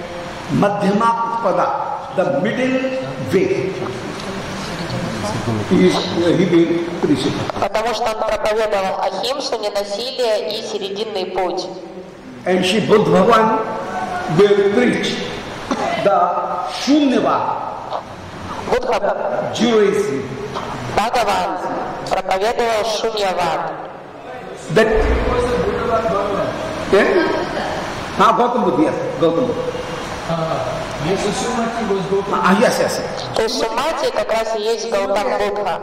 Madhyama Pada, the middle way. Потому что он проповедовал Ахимсу, ненасилие и серединный путь. And Shri Buddha Bhagavan will preach the Будха Judaism. Бхагаван проповедовал Шуньявад. That yeah? Ah, Gautam Buddha, yes, Gautam Buddha. Ah, yes, yes. yes. То есть Сумати как раз и есть Гаутам Будха.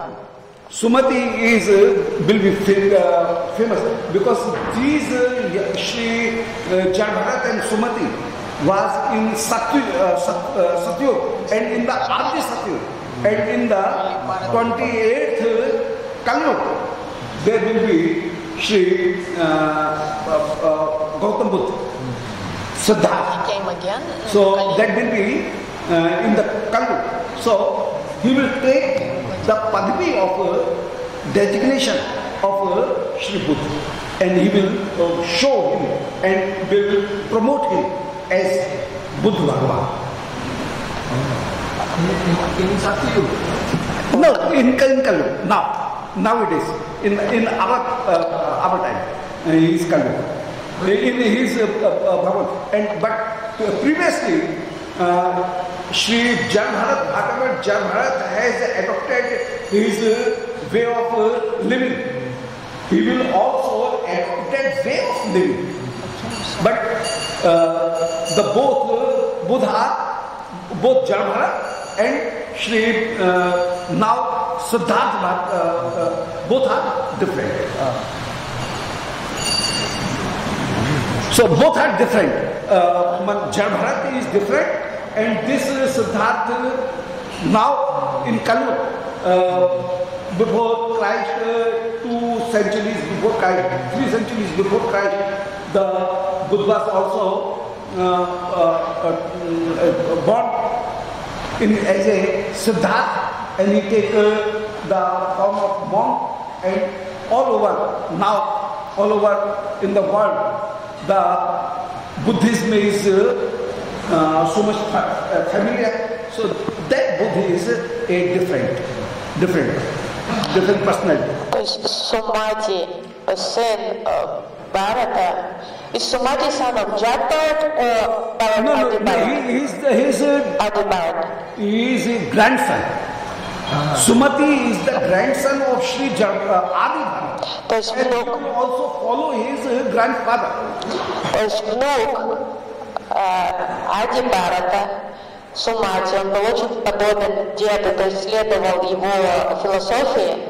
Sumati is uh, will be fam- uh, famous because these uh, y- Shri uh, Jambharat and Sumati was in Satyu, uh, Sat, uh, Satyug and in the Adi Satyug and in the 28th uh, Kalyug there will be Shri uh, uh, uh, Gautam Buddha, Siddhartha. Came again. So that will be uh, in the Kalyug. So he will take the padmi of uh, designation of uh, Sri Buddha and he will uh, show him and will promote him as Buddha Bhagavan. in, in Satyug. No, in, in Kalyug, now, nowadays, in, in our, uh, our time, uh, he is Kalyug. In his uh, uh, Bhagavan. And, but uh, previously, uh, Sri Janbharat, Bhagavan Janbharat has adopted his uh, way of uh, living. He will also adopt that way of living. But uh, the both uh, Buddha, both Janbharat and Shri uh, now Siddhartha, uh, uh, both are different. So both are different. Uh, is different, and this is Siddhartha now in Kali. Uh, before Christ, uh, two centuries before Christ, three centuries before Christ, the Buddha was also uh, uh, uh, uh, born in as a Siddhartha, and he take the form of monk, and all over now, all over in the world, the Buddhism is uh, uh, so much fa- uh, familiar. So that Buddha is a different, different, different personality. То есть Сумати, сын э, Барата, is Sumati son of Jadbharat or Bharat No, no, Adi no Bharat? he, he's the, he's a, Adi Bharat. he is a grandson. Sumati is the grandson of Sri uh, Adi внук, will also follow his uh, grandfather. есть внук э, Ади Барата, Сумати, он был очень подобен деду, то есть следовал его философии,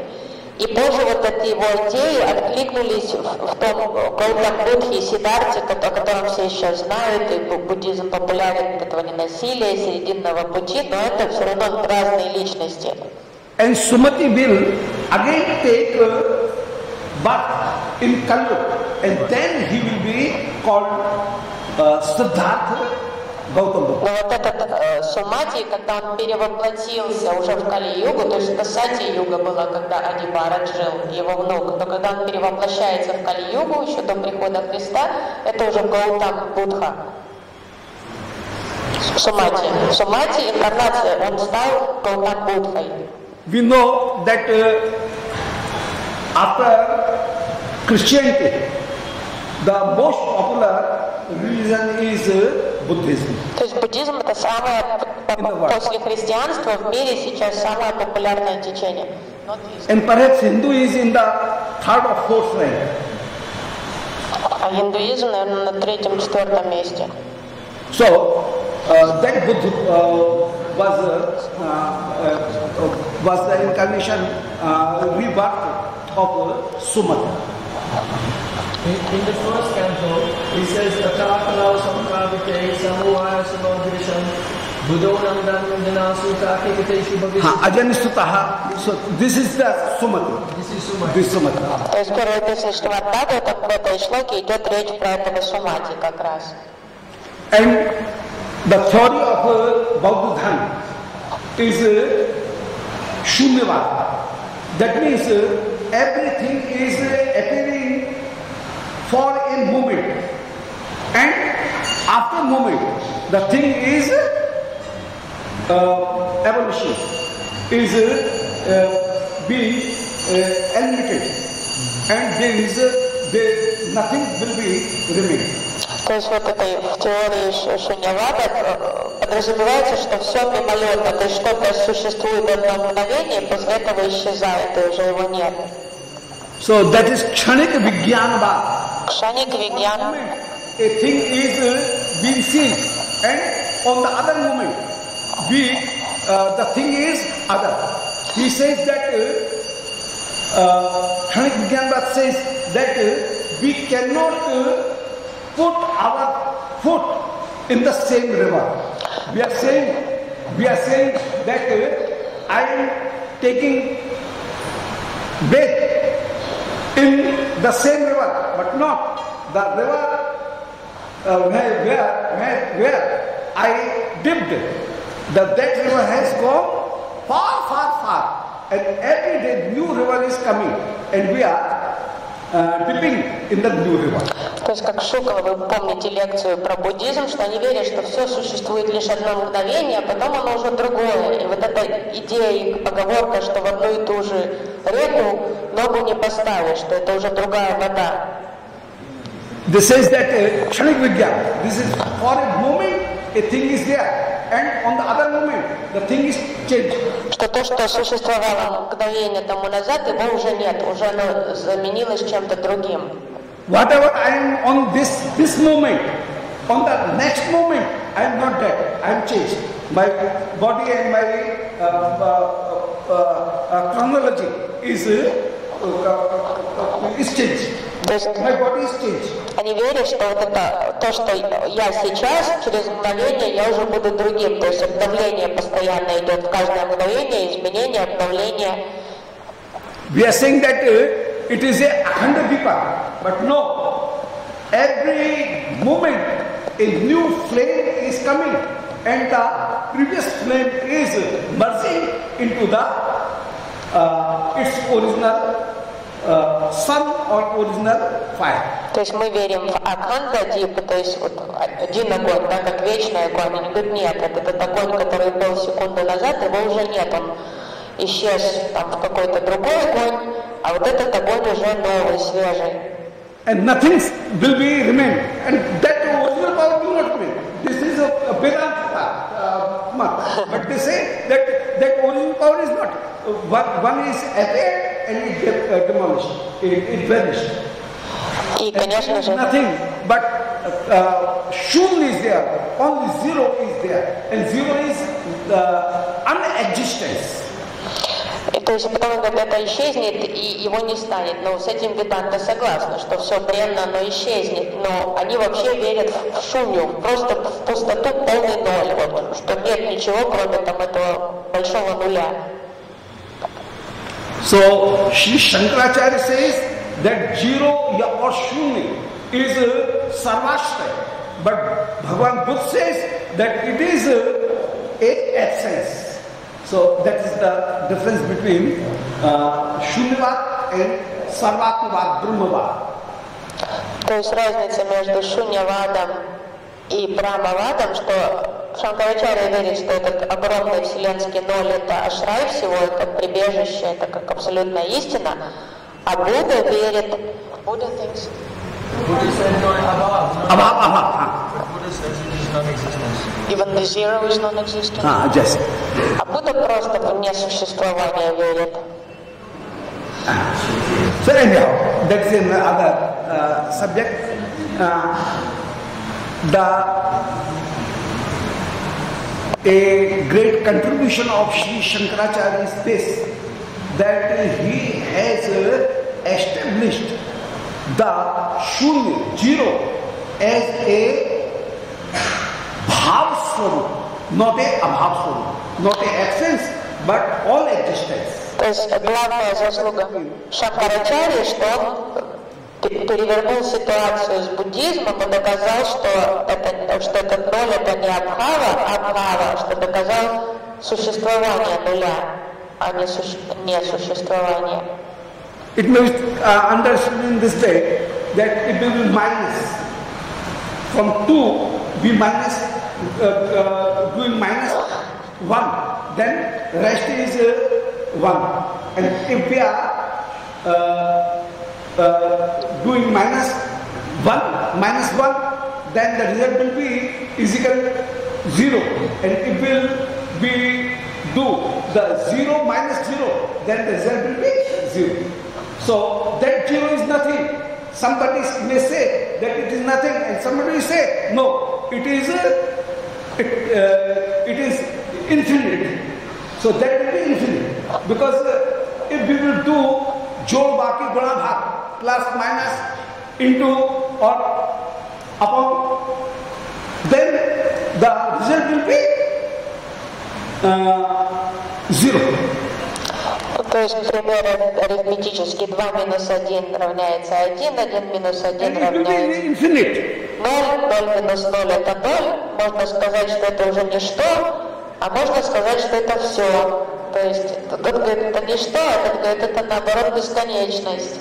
И позже вот эти его идеи откликнулись в, том Гаутам Будхе и Сидарте, о котором все сейчас знают, и бу- буддизм популярен этого ненасилия, серединного пути, но это все равно разные личности. And Sumati will again take uh, birth in Kalyu, and then he will be called uh, Siddhartha Но вот этот э, Сумати, когда он перевоплотился уже в Кали-югу, то есть это Сати-юга была, когда Адибарат жил, его внук, но когда он перевоплощается в Кали-югу, еще до прихода Христа, это уже Гаутам Будха. Сумати. Сумати, инкарнация, он стал Гаутам Будхой. We know that uh, after Christianity, the most popular religion is uh, Buddhism. То есть буддизм это самое, после христианства в мире сейчас самое популярное течение. And perhaps Hindu is in the third or fourth rank. А индуизм, наверное, на третьем-четвертом месте. So uh, that Buddha uh, was uh, uh, uh, was the incarnation uh, rebirth of uh, Sumati. In, in the first canto, he says, Atakala samkavite samuaya samodrisham buddhonam dhammadana sutta kekateshu Ha, bhavishu. Ajani Sutaha. So this is the Sumati. This is Sumati. This Sumati. То есть первая песня Шримадбхага, это в этой шлоке идет речь про этого Сумати как раз. And the theory of uh, Bauddha Dhan is uh, Shunyavad. That means uh, everything is uh, appearing for a moment. And after moment, the thing is uh, evolution, is uh, being uh, eliminated. And there is uh, there, nothing will be remain. То есть вот этой в теории Шу- Шуньявада э, подразумевается, что все мимолетно, то есть что-то существует одно мгновение, после этого исчезает, и уже его нет. So that is Kshanik Vijnanava. Kshanik Vijnana. A thing is uh, being seen and on the other moment we, uh, the thing is other. He says that uh, uh Kshanik says that uh, we cannot uh, put our foot in the same river. We are saying, we are saying that uh, I am taking bath in the same river, but not the river uh, where, where, where, I dipped. The, that river has gone far, far, far. And every day new river is coming and we are то есть как Шукова, вы помните лекцию про буддизм, что они верят, что все существует лишь одно мгновение, а потом оно уже другое. И вот эта идея и поговорка, что в одну и ту же реку ногу не поставишь, что это уже другая вода. This says that uh, this is for a moment a thing is there and on the other moment the thing is changed. Что то, что существовало мгновение тому назад, его уже нет, уже оно заменилось чем-то другим. Whatever I am on this this moment, on the next moment, I am not dead. I am changed. My body and my uh, uh, uh, uh, chronology is uh, uh, uh, is changed. То есть они верят, что вот это то, что я сейчас, через мгновение я уже буду другим. То есть обновление постоянно идет в каждое мгновение, изменение, обновление. We are saying that uh, it is a akhanda vipa, but no. Every moment a new flame is coming, and the previous flame is merging into the uh, its original uh, sun or original fire. То есть мы верим в Акханда Дипа, то есть вот один огонь, да, как вечный огонь. Они говорят, нет, это этот огонь, который был секунду назад, его уже нет, он исчез там в какой-то другой огонь, а вот этот огонь уже новый, свежий. And nothing will be remain, and that original power will not but they say that that only power is not. One, one is appeared and it gets uh, demolished, it, it vanished. nothing but uh, shun is there, only zero is there, and zero is the unexistence. И то есть потом говорит, это исчезнет и его не станет. Но с этим Веданта согласна, что все бренно, оно исчезнет. Но они вообще верят в шунью, просто в пустоту полный ноль, вот, что нет ничего, кроме там этого большого нуля. So Sri Shankaracharya says that zero or shunya is uh, sarvashta. But Bhagavan Buddha says that it is uh, a essence. So that is the difference between uh, Shunyavad and Sarvatmavad, Brahmavad. То есть разница между шуньявадом и брамавадом, что Шанкарачарья верит, что этот огромный вселенский ноль – это ашрай всего, это прибежище, это как абсолютная истина, а Будда верит… Будда thinks… Buddha said ah. But Buddha says. Even the zero is non-existent. Ah, just. А Будда просто в несуществование верит. So anyhow, that's another uh, subject. Uh, the a great contribution of Sri Shankaracharya is this that he has uh, established the shunya, zero, as a swarup, not a abhav swarup, not a absence, but all existence. То есть главная заслуга Шанкарачарьи, что он пе- перевернул ситуацию с буддизмом и доказал, что, это, что этот ноль это не абхава, а бхава, что доказал существование нуля, а не, суще- несуществование. It may be uh, understood in this way that it will be minus. From 2 be minus, uh, uh, doing minus 1, then rest is uh, 1. And if we are uh, uh, doing minus 1, minus 1, then the result will be is equal to 0. And it will be do the 0 minus 0, then the result will be 0. So that 0 is nothing. Somebody may say that it is nothing, and somebody will say, no, it is uh, it, uh, it is infinite. So that will be infinite. Because uh, if we will do baki guna bhag plus minus into or upon, then the result will be uh, zero. Ну, То есть, пример арифметический 2 минус 1 равняется 1, 1 минус 1 And it will равняется infinite. 0, 0 минус 0 это 0, можно сказать, что это уже ничто, а можно сказать, что это все. То есть тот говорит, это ничто, а тот говорит, это наоборот бесконечность.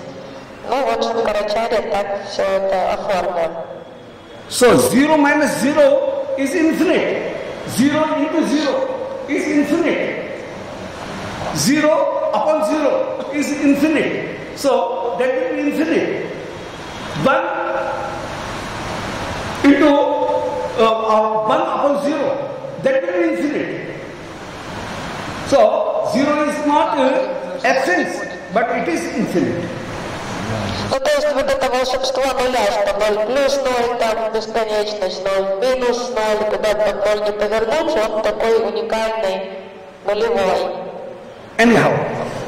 Ну вот Шанкарачарья так все это оформил. So zero minus zero is infinite. Zero into zero is infinite. Zero upon zero is infinite. So that will be infinite. One into uh, uh, one upon zero, that will be infinite. So zero is not uh, absence, but it is infinite. Ну то есть вот это волшебство нуля, что 0 плюс 0, там бесконечность, 0 минус 0, куда бы ноль не повернуть, он такой уникальный, нулевой. Anyhow,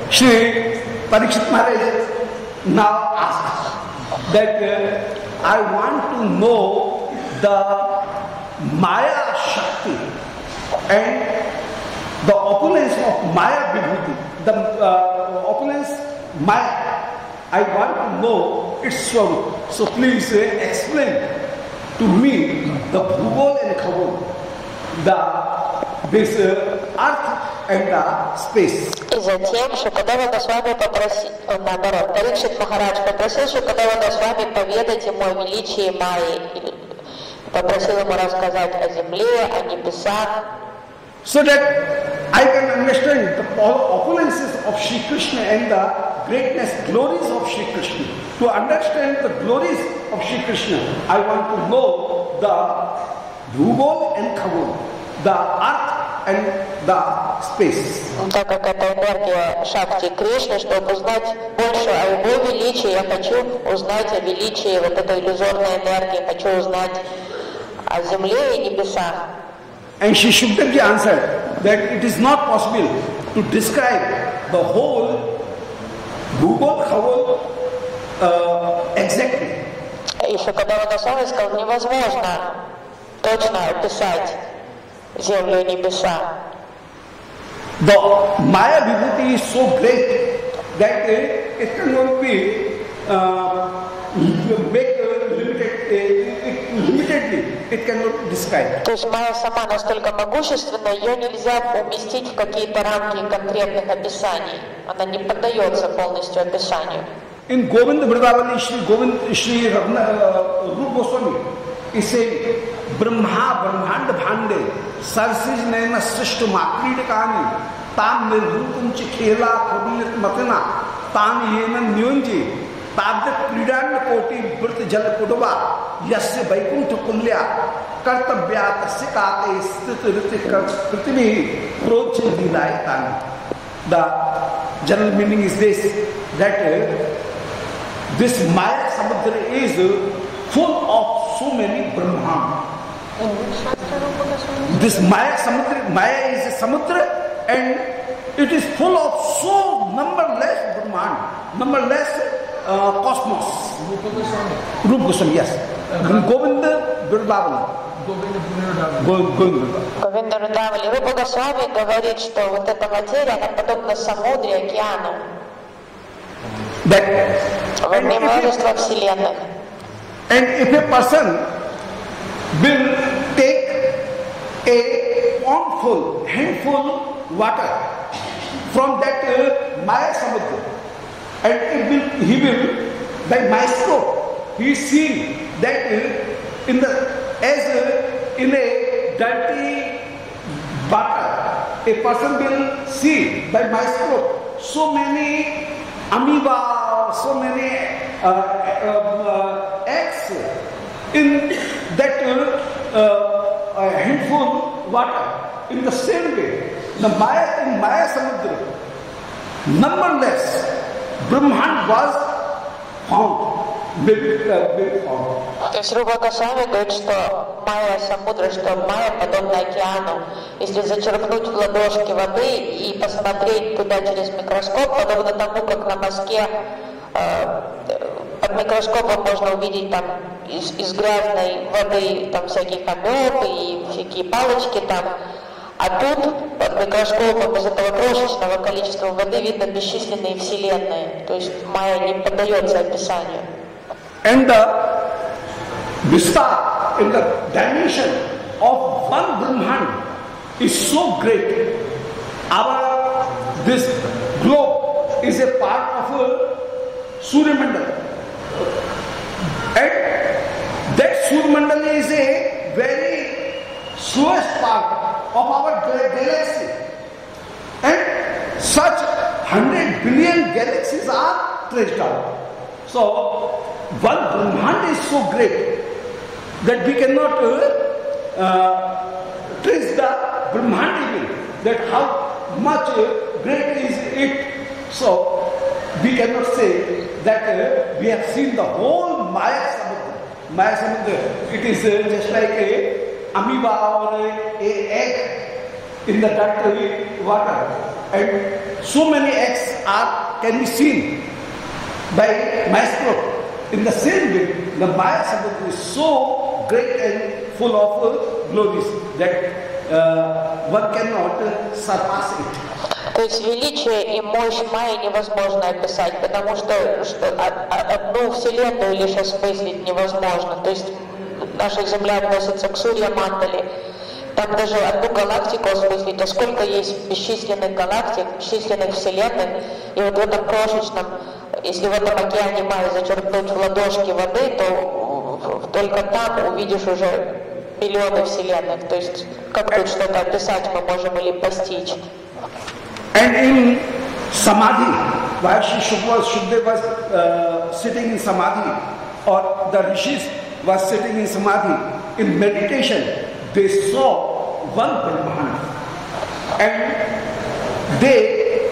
Sri Parikshit Maharaj now asks that uh, I want to know the Maya Shakti and the opulence of Maya Vibhuti, the uh, opulence Maya. I want to know its swarup. So please uh, explain to me the Bhugol and Khabol, the this uh, earth and the space. И затем Шукадева Госвами попросил, э, наоборот, Парикшит Махарадж попросил Шукадева Госвами поведать ему о величии Майи. Попросил ему рассказать о земле, о небесах, so that I can understand the opulences of Sri Krishna and the greatness, glories of Sri Krishna. To understand the glories of Sri Krishna, I want to know the Bhugol and Khabul, the earth and the space. Так как это энергия Шакти Кришны, чтобы узнать больше о его величии, я хочу узнать о величии вот этой иллюзорной энергии, хочу узнать о земле и небесах. And Sri Shukdev ji answered that it is not possible to describe the whole Bhugol Khavol uh, exactly. И Шукадева Госвами сказал, невозможно точно описать землю и небеса. The Maya Vibhuti is so great that uh, it cannot be uh, make uh, limited, uh, limitedly, it cannot describe. То есть Майя сама настолько могущественна, ее нельзя уместить в какие-то рамки конкретных описаний. Она не поддается полностью описанию. In Govind Vridavali, Shri Govind, Shri Ravna, uh, Rup Goswami is saying, Brahma, ब्रह्मांड भांडे, सरसिज नैन सृष्ट माक्रीड कहानी ताम निर्भूकुम चिखेला खुदित मतना, ताम ये न्यूंजी क्रीडांड कोटि वृत जल कुटवा यस्य वैकुंठ कुल्या कर्तव्या तस्य काते स्थित ऋत पृथ्वी the general meaning is this. Uh, This Maya Samudra, Maya is a Samudra and it is full of so numberless Brahman, numberless uh, cosmos. Rupa Goswami, Rup Goswami, yes. Govinda Birdavali. Govinda Punirudava. Go- Govinda. Говинда Рудавали Рупа Госвами говорит, что вот эта материя, она подобна самудре, океану, That, в and, одни if множество вселенных. and if a person will take a pondful, handful water from that uh, Maya Samudra, and it will, he will, by microscope, he see that uh, in the as uh, in a dirty butter, a person will see by microscope so many amoeba, so many uh, uh, uh, eggs in that uh, uh, handful water. In the same way, the Maya in Maya Samudra, numberless Brahman was found, uh, found. То есть Рупа Госвами говорит, что майя самудра, что майя подобна океану. Если зачерпнуть в ладошки воды и посмотреть туда через микроскоп, подобно тому, как на мазке э, под микроскопом можно увидеть там из, из грязной воды там всяких амеб и всякие палочки там. А тут под микроскопом из этого крошечного количества воды видно бесчисленные вселенные. То есть майя не поддается описанию. And the Vistar in the dimension of one Brahman is so great. Our this globe is a part of a Surya Mandal. And that Surya Mandal is a very slowest part of our galaxy. And such 100 billion galaxies are traced out. So, one Brahmand is so great that we cannot uh, uh, trace the Brahmand even, that how much uh, great is it. So, we cannot say that uh, we have seen the whole Maya Samudra. Maya Samudra, it is uh, just like a amoeba or a, a egg in the dirty water. And so many eggs are can be seen by microscope. In the same way, the Maya Samudra is so great and full of uh, glories that uh, one cannot uh, surpass it. То есть величие и мощь Майи невозможно описать, потому что, что одну вселенную лишь осмыслить невозможно. То есть наша Земля относится к Сурья Мандали. Там даже одну галактику осмыслить, а сколько есть бесчисленных галактик, бесчисленных вселенных. И вот в этом крошечном, если в этом океане Майи зачерпнуть в ладошки воды, то только там увидишь уже миллионы вселенных. То есть как тут что-то описать мы можем или постичь. And in Samadhi, while Shri Shukwa, Shukdev was uh, sitting in Samadhi, or the rishis was sitting in Samadhi, in meditation, they saw one Brahman. And they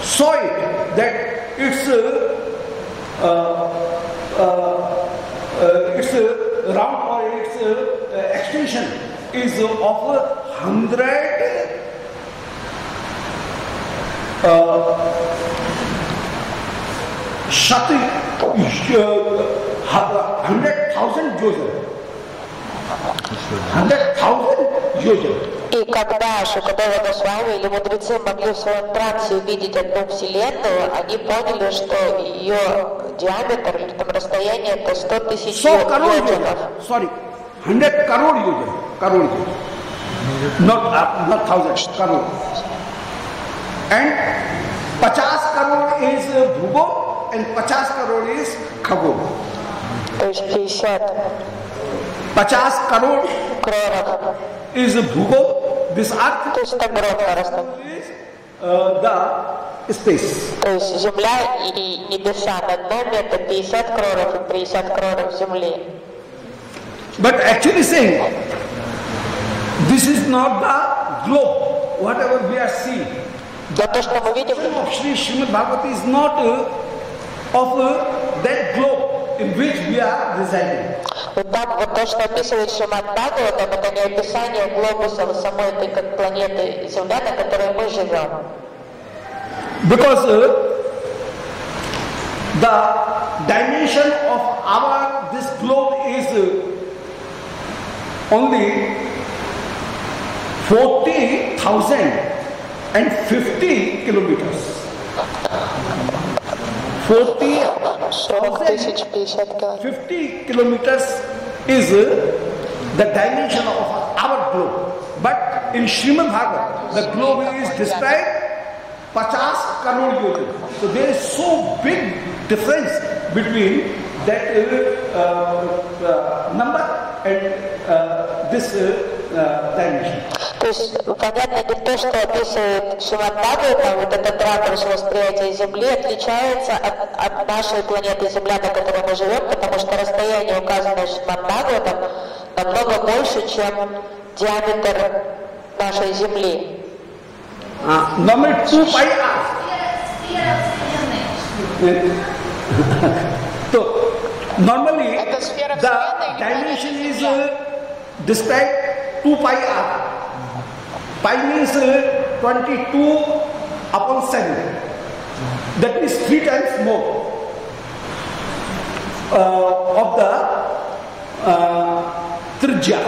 saw it that it's uh, uh, uh, it's round or its uh, extension is of a hundred uh, Shati, uh, hundred thousand yojan. Hundred thousand yojan. И когда Шукадева Госвами или мудрецы могли в своем трансе увидеть одну вселенную, они поняли, что ее диаметр, или там расстояние это 100 тысяч So crore йоджинов. yojan. Sorry, hundred crore yojan. Crore yojan. Not uh, not thousand crore. And pachas crore is uh, bhugo and pachas crore is khago. То есть 50 Pachas crore кроров. is bhugo. This earth То есть это огромное расстояние. is uh, the space. То есть Земля и небеса над нами это 50 кроров и 50 кроров Земли. But actually saying, this is not the globe, whatever we are seeing. Но то, что мы видим, of Sri Srimad Bhagavati is not uh, of uh, that globe in which we are residing. вот там вот то, что описывает Шимат Бхагаватам, это не описание глобуса самой этой как планеты Земля, на которой мы живем. Because uh, the dimension of our this globe is uh, only 40,050 kilometers. 40, 50 kilometers is uh, the dimension of our globe. But in Srimad Bhagavat, the globe is described 50 crore. So there is so big difference between that uh, uh, uh number and uh, this uh, dimension. То есть понятно, не то, что описывает Шимат Бхагаватам, вот этот ракурс восприятия Земли отличается от, от нашей планеты Земля, на которой мы живем, потому что расстояние, указанное Шимат Бхагаватам, намного больше, чем диаметр нашей Земли. Uh, normally 2 pi r. so normally Это сфера the dimension is uh, described 2 pi r. Pi means uh, 22 upon 7. That means three times more uh, of the uh, trija,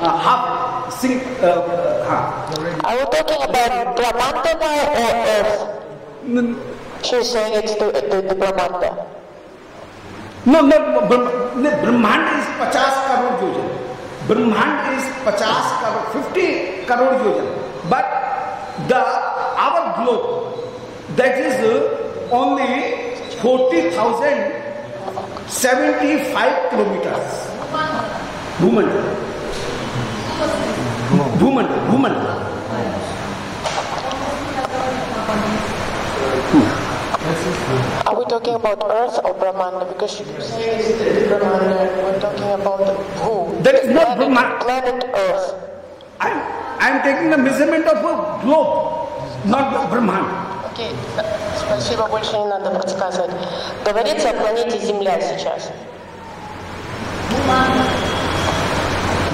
uh, half, sing, uh, half. Are we talking about Brahmanda now or Earth? She's saying it's the, the, the Brahmanda. No, no, Brahmand is 50 crore. Brahmand is 50 crore, 50 crore yojan. But the our globe, that is uh, only 40,000 75 kilometers. Bhumanda. Bhumanda, Bhumanda. Are we talking about Earth or Brahmanda? Because you say Brahmanda, we're talking about who? That is not planet, Brahmanda. planet Earth. I'm, I'm taking the measurement of a globe, not Brahmand. Окей, спасибо, больше не надо подсказывать. Говорится о планете Земля сейчас.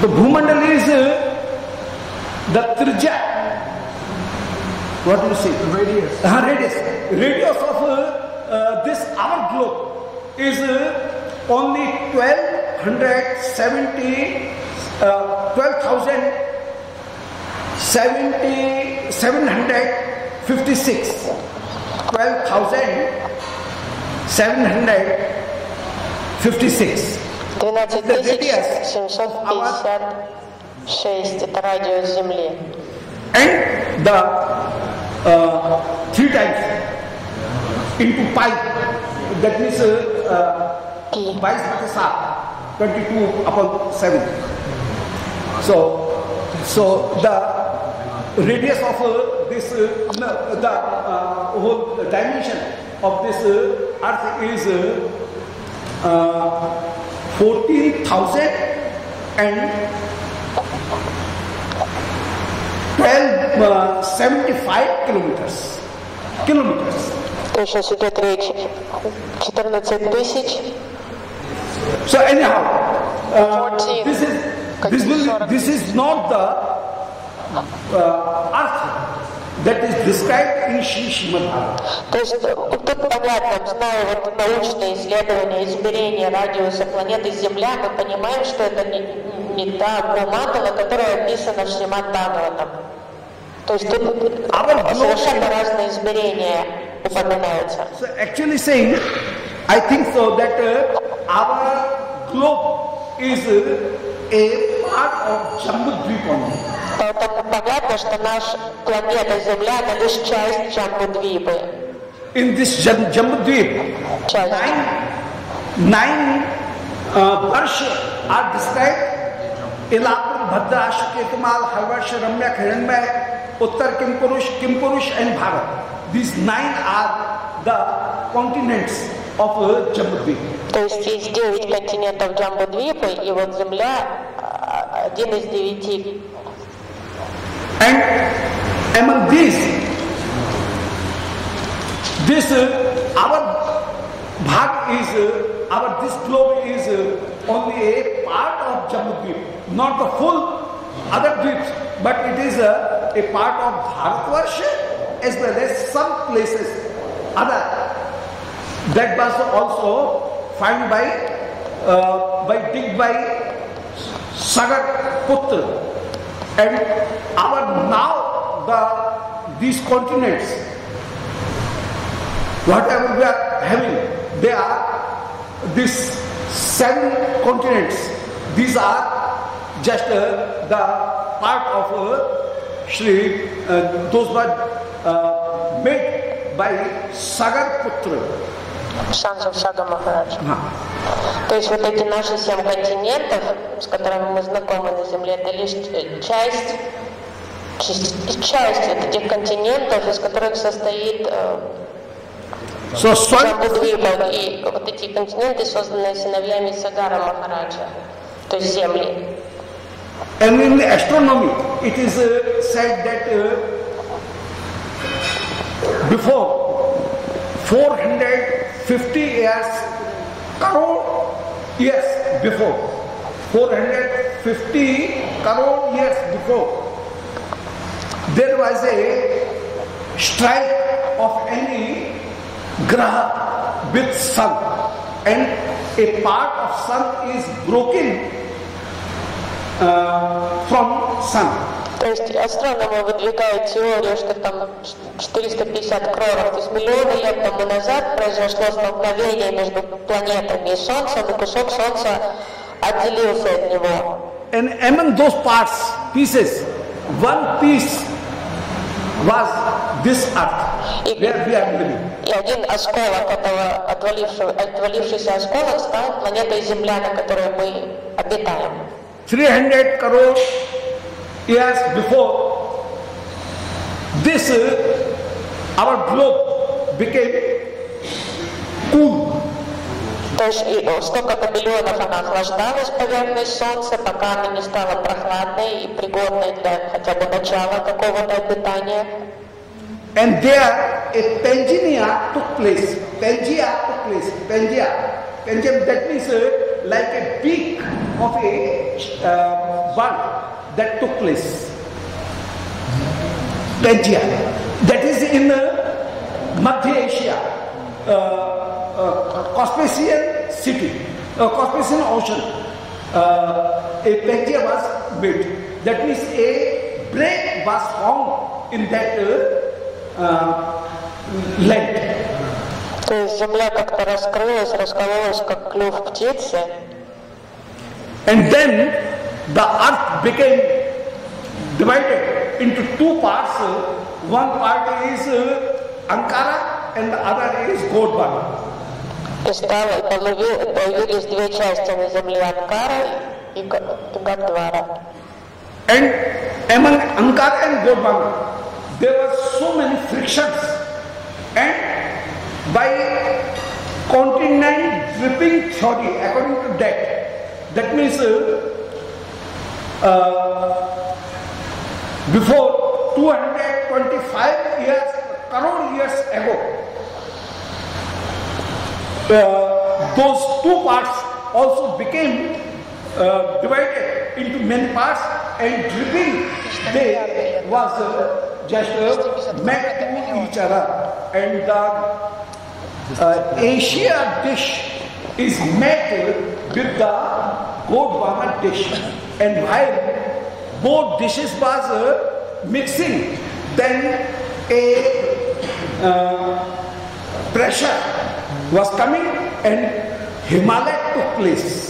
The Bhumandal is uh, the Trija. What do you say? Radius. Uh, radius. Radius of uh, uh, this our globe is uh, only 1270, uh, 12,000 70, 756. 12,756. 12 The radius 756 это радиус Земли. and the uh, three times into pi that means uh, uh, Pi. pi is what is half 22 upon 7 so so the radius of uh, this uh, no, the uh, whole dimension of this uh, earth is uh, uh, 14000 and 12, uh, 75 kilometers. Kilometers. То есть сейчас идет речь 14 тысяч. So anyhow, uh, 14. this is this will this is not the То есть э, тут понятно, зная вот научные исследования измерения радиуса планеты Земля, мы понимаем, что это не, не та Гуматова, которая описана в Шримад Бхагаватам. То есть тут совершенно разные измерения упоминаются. So actually saying, I think so that uh, our globe is uh, a part of Jambudvip only. Поэтому понятно, что наша планета Земля – это лишь часть Джамбудвипы. In this Jam- Jambudvip, Часть. nine, nine uh, Varsha are described. Elapur, Bhadra, Ashuketumal, Harvarsh, Ramya, Hiranmay, Uttar Kimpurush, Kimpurush and Bharat. These nine are the continents of uh, Jambudvip. То есть есть девять континентов Джамбудвипы, и вот Земля а, один из девяти. And among these, this uh, our bhag is uh, our this globe is uh, only a part of Jambudvip, not the full other dweeps, but it is a, a part of Bharatvarsha as well as some places other that was also found by uh, by dig by Sagar Putra. And our now the these continents, whatever we are having, they are these seven continents. These are just uh, the part of uh. Uh, those were uh, made by Sagar Putra. Санджа Сага Махарадж. То есть вот эти наши семь континентов, с которыми мы знакомы на Земле, это лишь часть, часть, часть вот этих континентов, из которых состоит э, So. И вот эти континенты созданы сыновьями Сагара Махараджа, то есть земли. and in astronomy, it is uh, said that uh, before 450 years, crore years before, 450 crore years before, there was a strike of any graha with sun, and a part of sun is broken uh, from sun. То есть астрономы выдвигают теорию, что там 450 кроров, то есть миллионы лет тому назад произошло столкновение между планетами и Солнцем, и кусок Солнца отделился от него. And among those parts, pieces, one piece was this earth where we are living. И один осколок этого отвалившего, отвалившийся осколок стал планетой Земля, на которой мы обитаем. 300 crore years before, this uh, our globe became cool. То есть и, столько-то миллионов она охлаждалась, поверхность Солнца, пока она не стала прохладной и пригодной для хотя бы начала какого-то обитания. And there a Pangea took place. Pangea took place. Pangea. Pangea, that means uh, like a peak of a uh, bird that took place. Pangea. That is in uh, Madhya Asia, uh, uh, Caspian city, uh, Caspian ocean. Uh, a Pangea was made. That means a break was found in that uh, uh, land. То есть Земля как-то раскрылась, раскололась, как клюв птицы, And then the earth became divided into two parts. One part is uh, Ankara and the other is Godvan. и стало, и появи- появились две части на Земле, Анкара и Га- и Гандвара. And among Ankara and Godvan, there were so many frictions. And by continent dripping theory, according to that, that means uh, uh, before 225 years, crore years ago, uh, those two parts also became uh, divided into many parts and dripping they was uh, just uh, met each other. And the uh, Asia dish is met with the Gondwana dish. And while both dishes was uh, mixing, then a uh, pressure was coming and Himalaya took place.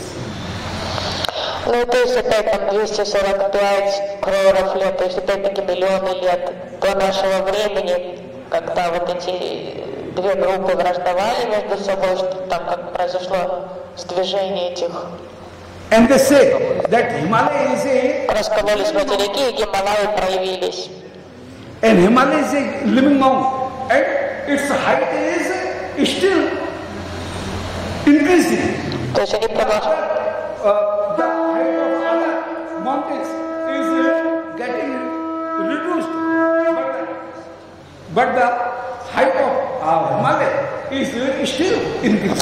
Ну, то есть опять там 245 кроров лет, то есть опять-таки миллионы лет до нашего времени, когда вот эти две группы враждовали между собой, что там как произошло сдвижение этих, And they say that Himalaya is a раскололись материки, и Гималаи проявились. and Himalaya is a living mountain and its height is still increasing. То есть они продолжают. Uh, the height of other mountains is uh, getting reduced, but, but the height of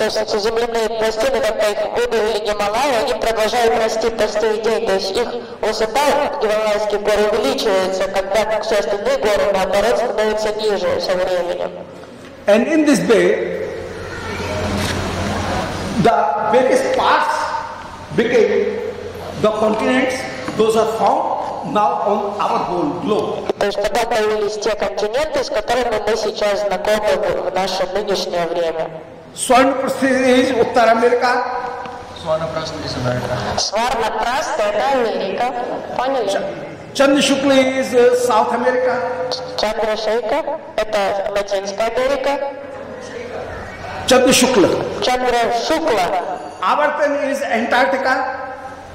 есть эти земляные пластины, когда их выдавили Гималаи, они продолжают расти по сей день. То есть их высота Гималайских гор увеличивается, когда все остальные горы, наоборот, становятся ниже со временем. And in this way, the various parts became the continents, those are found now on our whole globe. То есть тогда появились те континенты, с которыми мы сейчас знакомы в- в наше нынешнее время. Swarnaprasthi is Uttar America, Swanaprast is America. Сварна Праста – это Америка, поняли? Chandrashukla is uh, South America, Чандра Шейка – это Латинская Америка. Chandrashukla. Чандра Шукла Avartan is Antarctica, –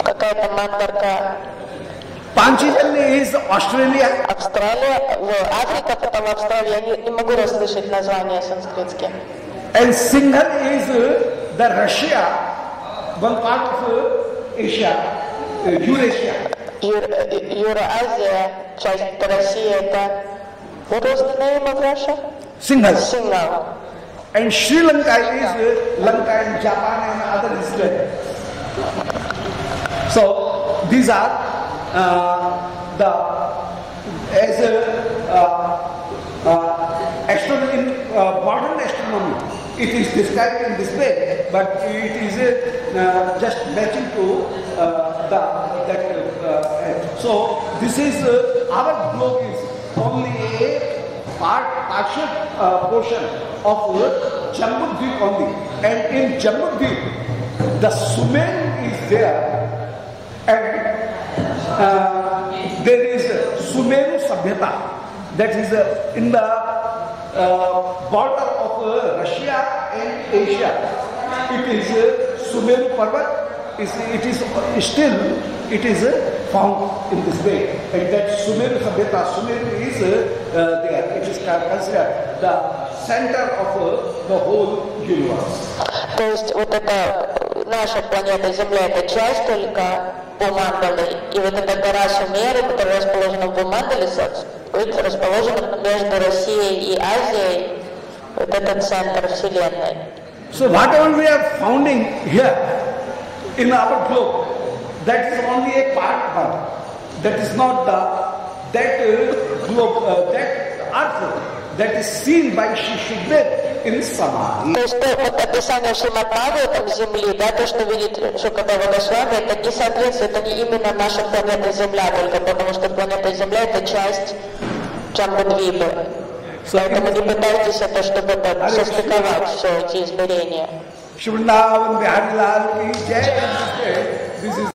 Северная как- какая-то мандарка Panchajanya is Australia, Австралия, в Африка, потом Австралия. Я не, не могу расслышать названия санскритские. and Singhal is uh, the Russia, one part of uh, Asia, uh, Eurasia. Юр, э, Юра-Азия, часть России это... What was the name of Russia? Singhal. Сингал. And Sri Lanka is uh, Lanka and Japan and other Israel. So these are uh, the as a uh, uh, astronomy uh, modern astronomy. It is described in this way, but it is just matching to the that. So this is our globe is only a part, partial portion of Jambudvip only. And in Jambudvip, the Sumer is there and uh, there is Sumeru Sabhyata that is uh, in the uh, border of uh, Russia and Asia. It is uh, Sumeru Parvat. Is, it is uh, still it is uh, found in this way, and that Sumeru Sabhyata, Sumeru is uh, uh, there. It is considered the center of uh, the whole universe. То есть вот эта наша планета Земля, это часть только Бумандалы. И вот эта гора Сумеры, которая расположена в Бумандале, расположена между Россией и Азией, вот этот центр Вселенной. So whatever we are founding here in our globe, that is only a part one. That is not the that uh, globe, uh, that earth that is seen by Shishubdev in Samadhi. То есть то, вот описание Шримадбхагаватам Земли, да, то, что видит Шукадева Госвами, это не соответствует, это не именно наша планета Земля только, потому что планета Земля это часть Джамбудвипы. Поэтому не пытайтесь это, чтобы это состыковать все эти измерения. श्री वृंदावन बिहारी लाल की जय।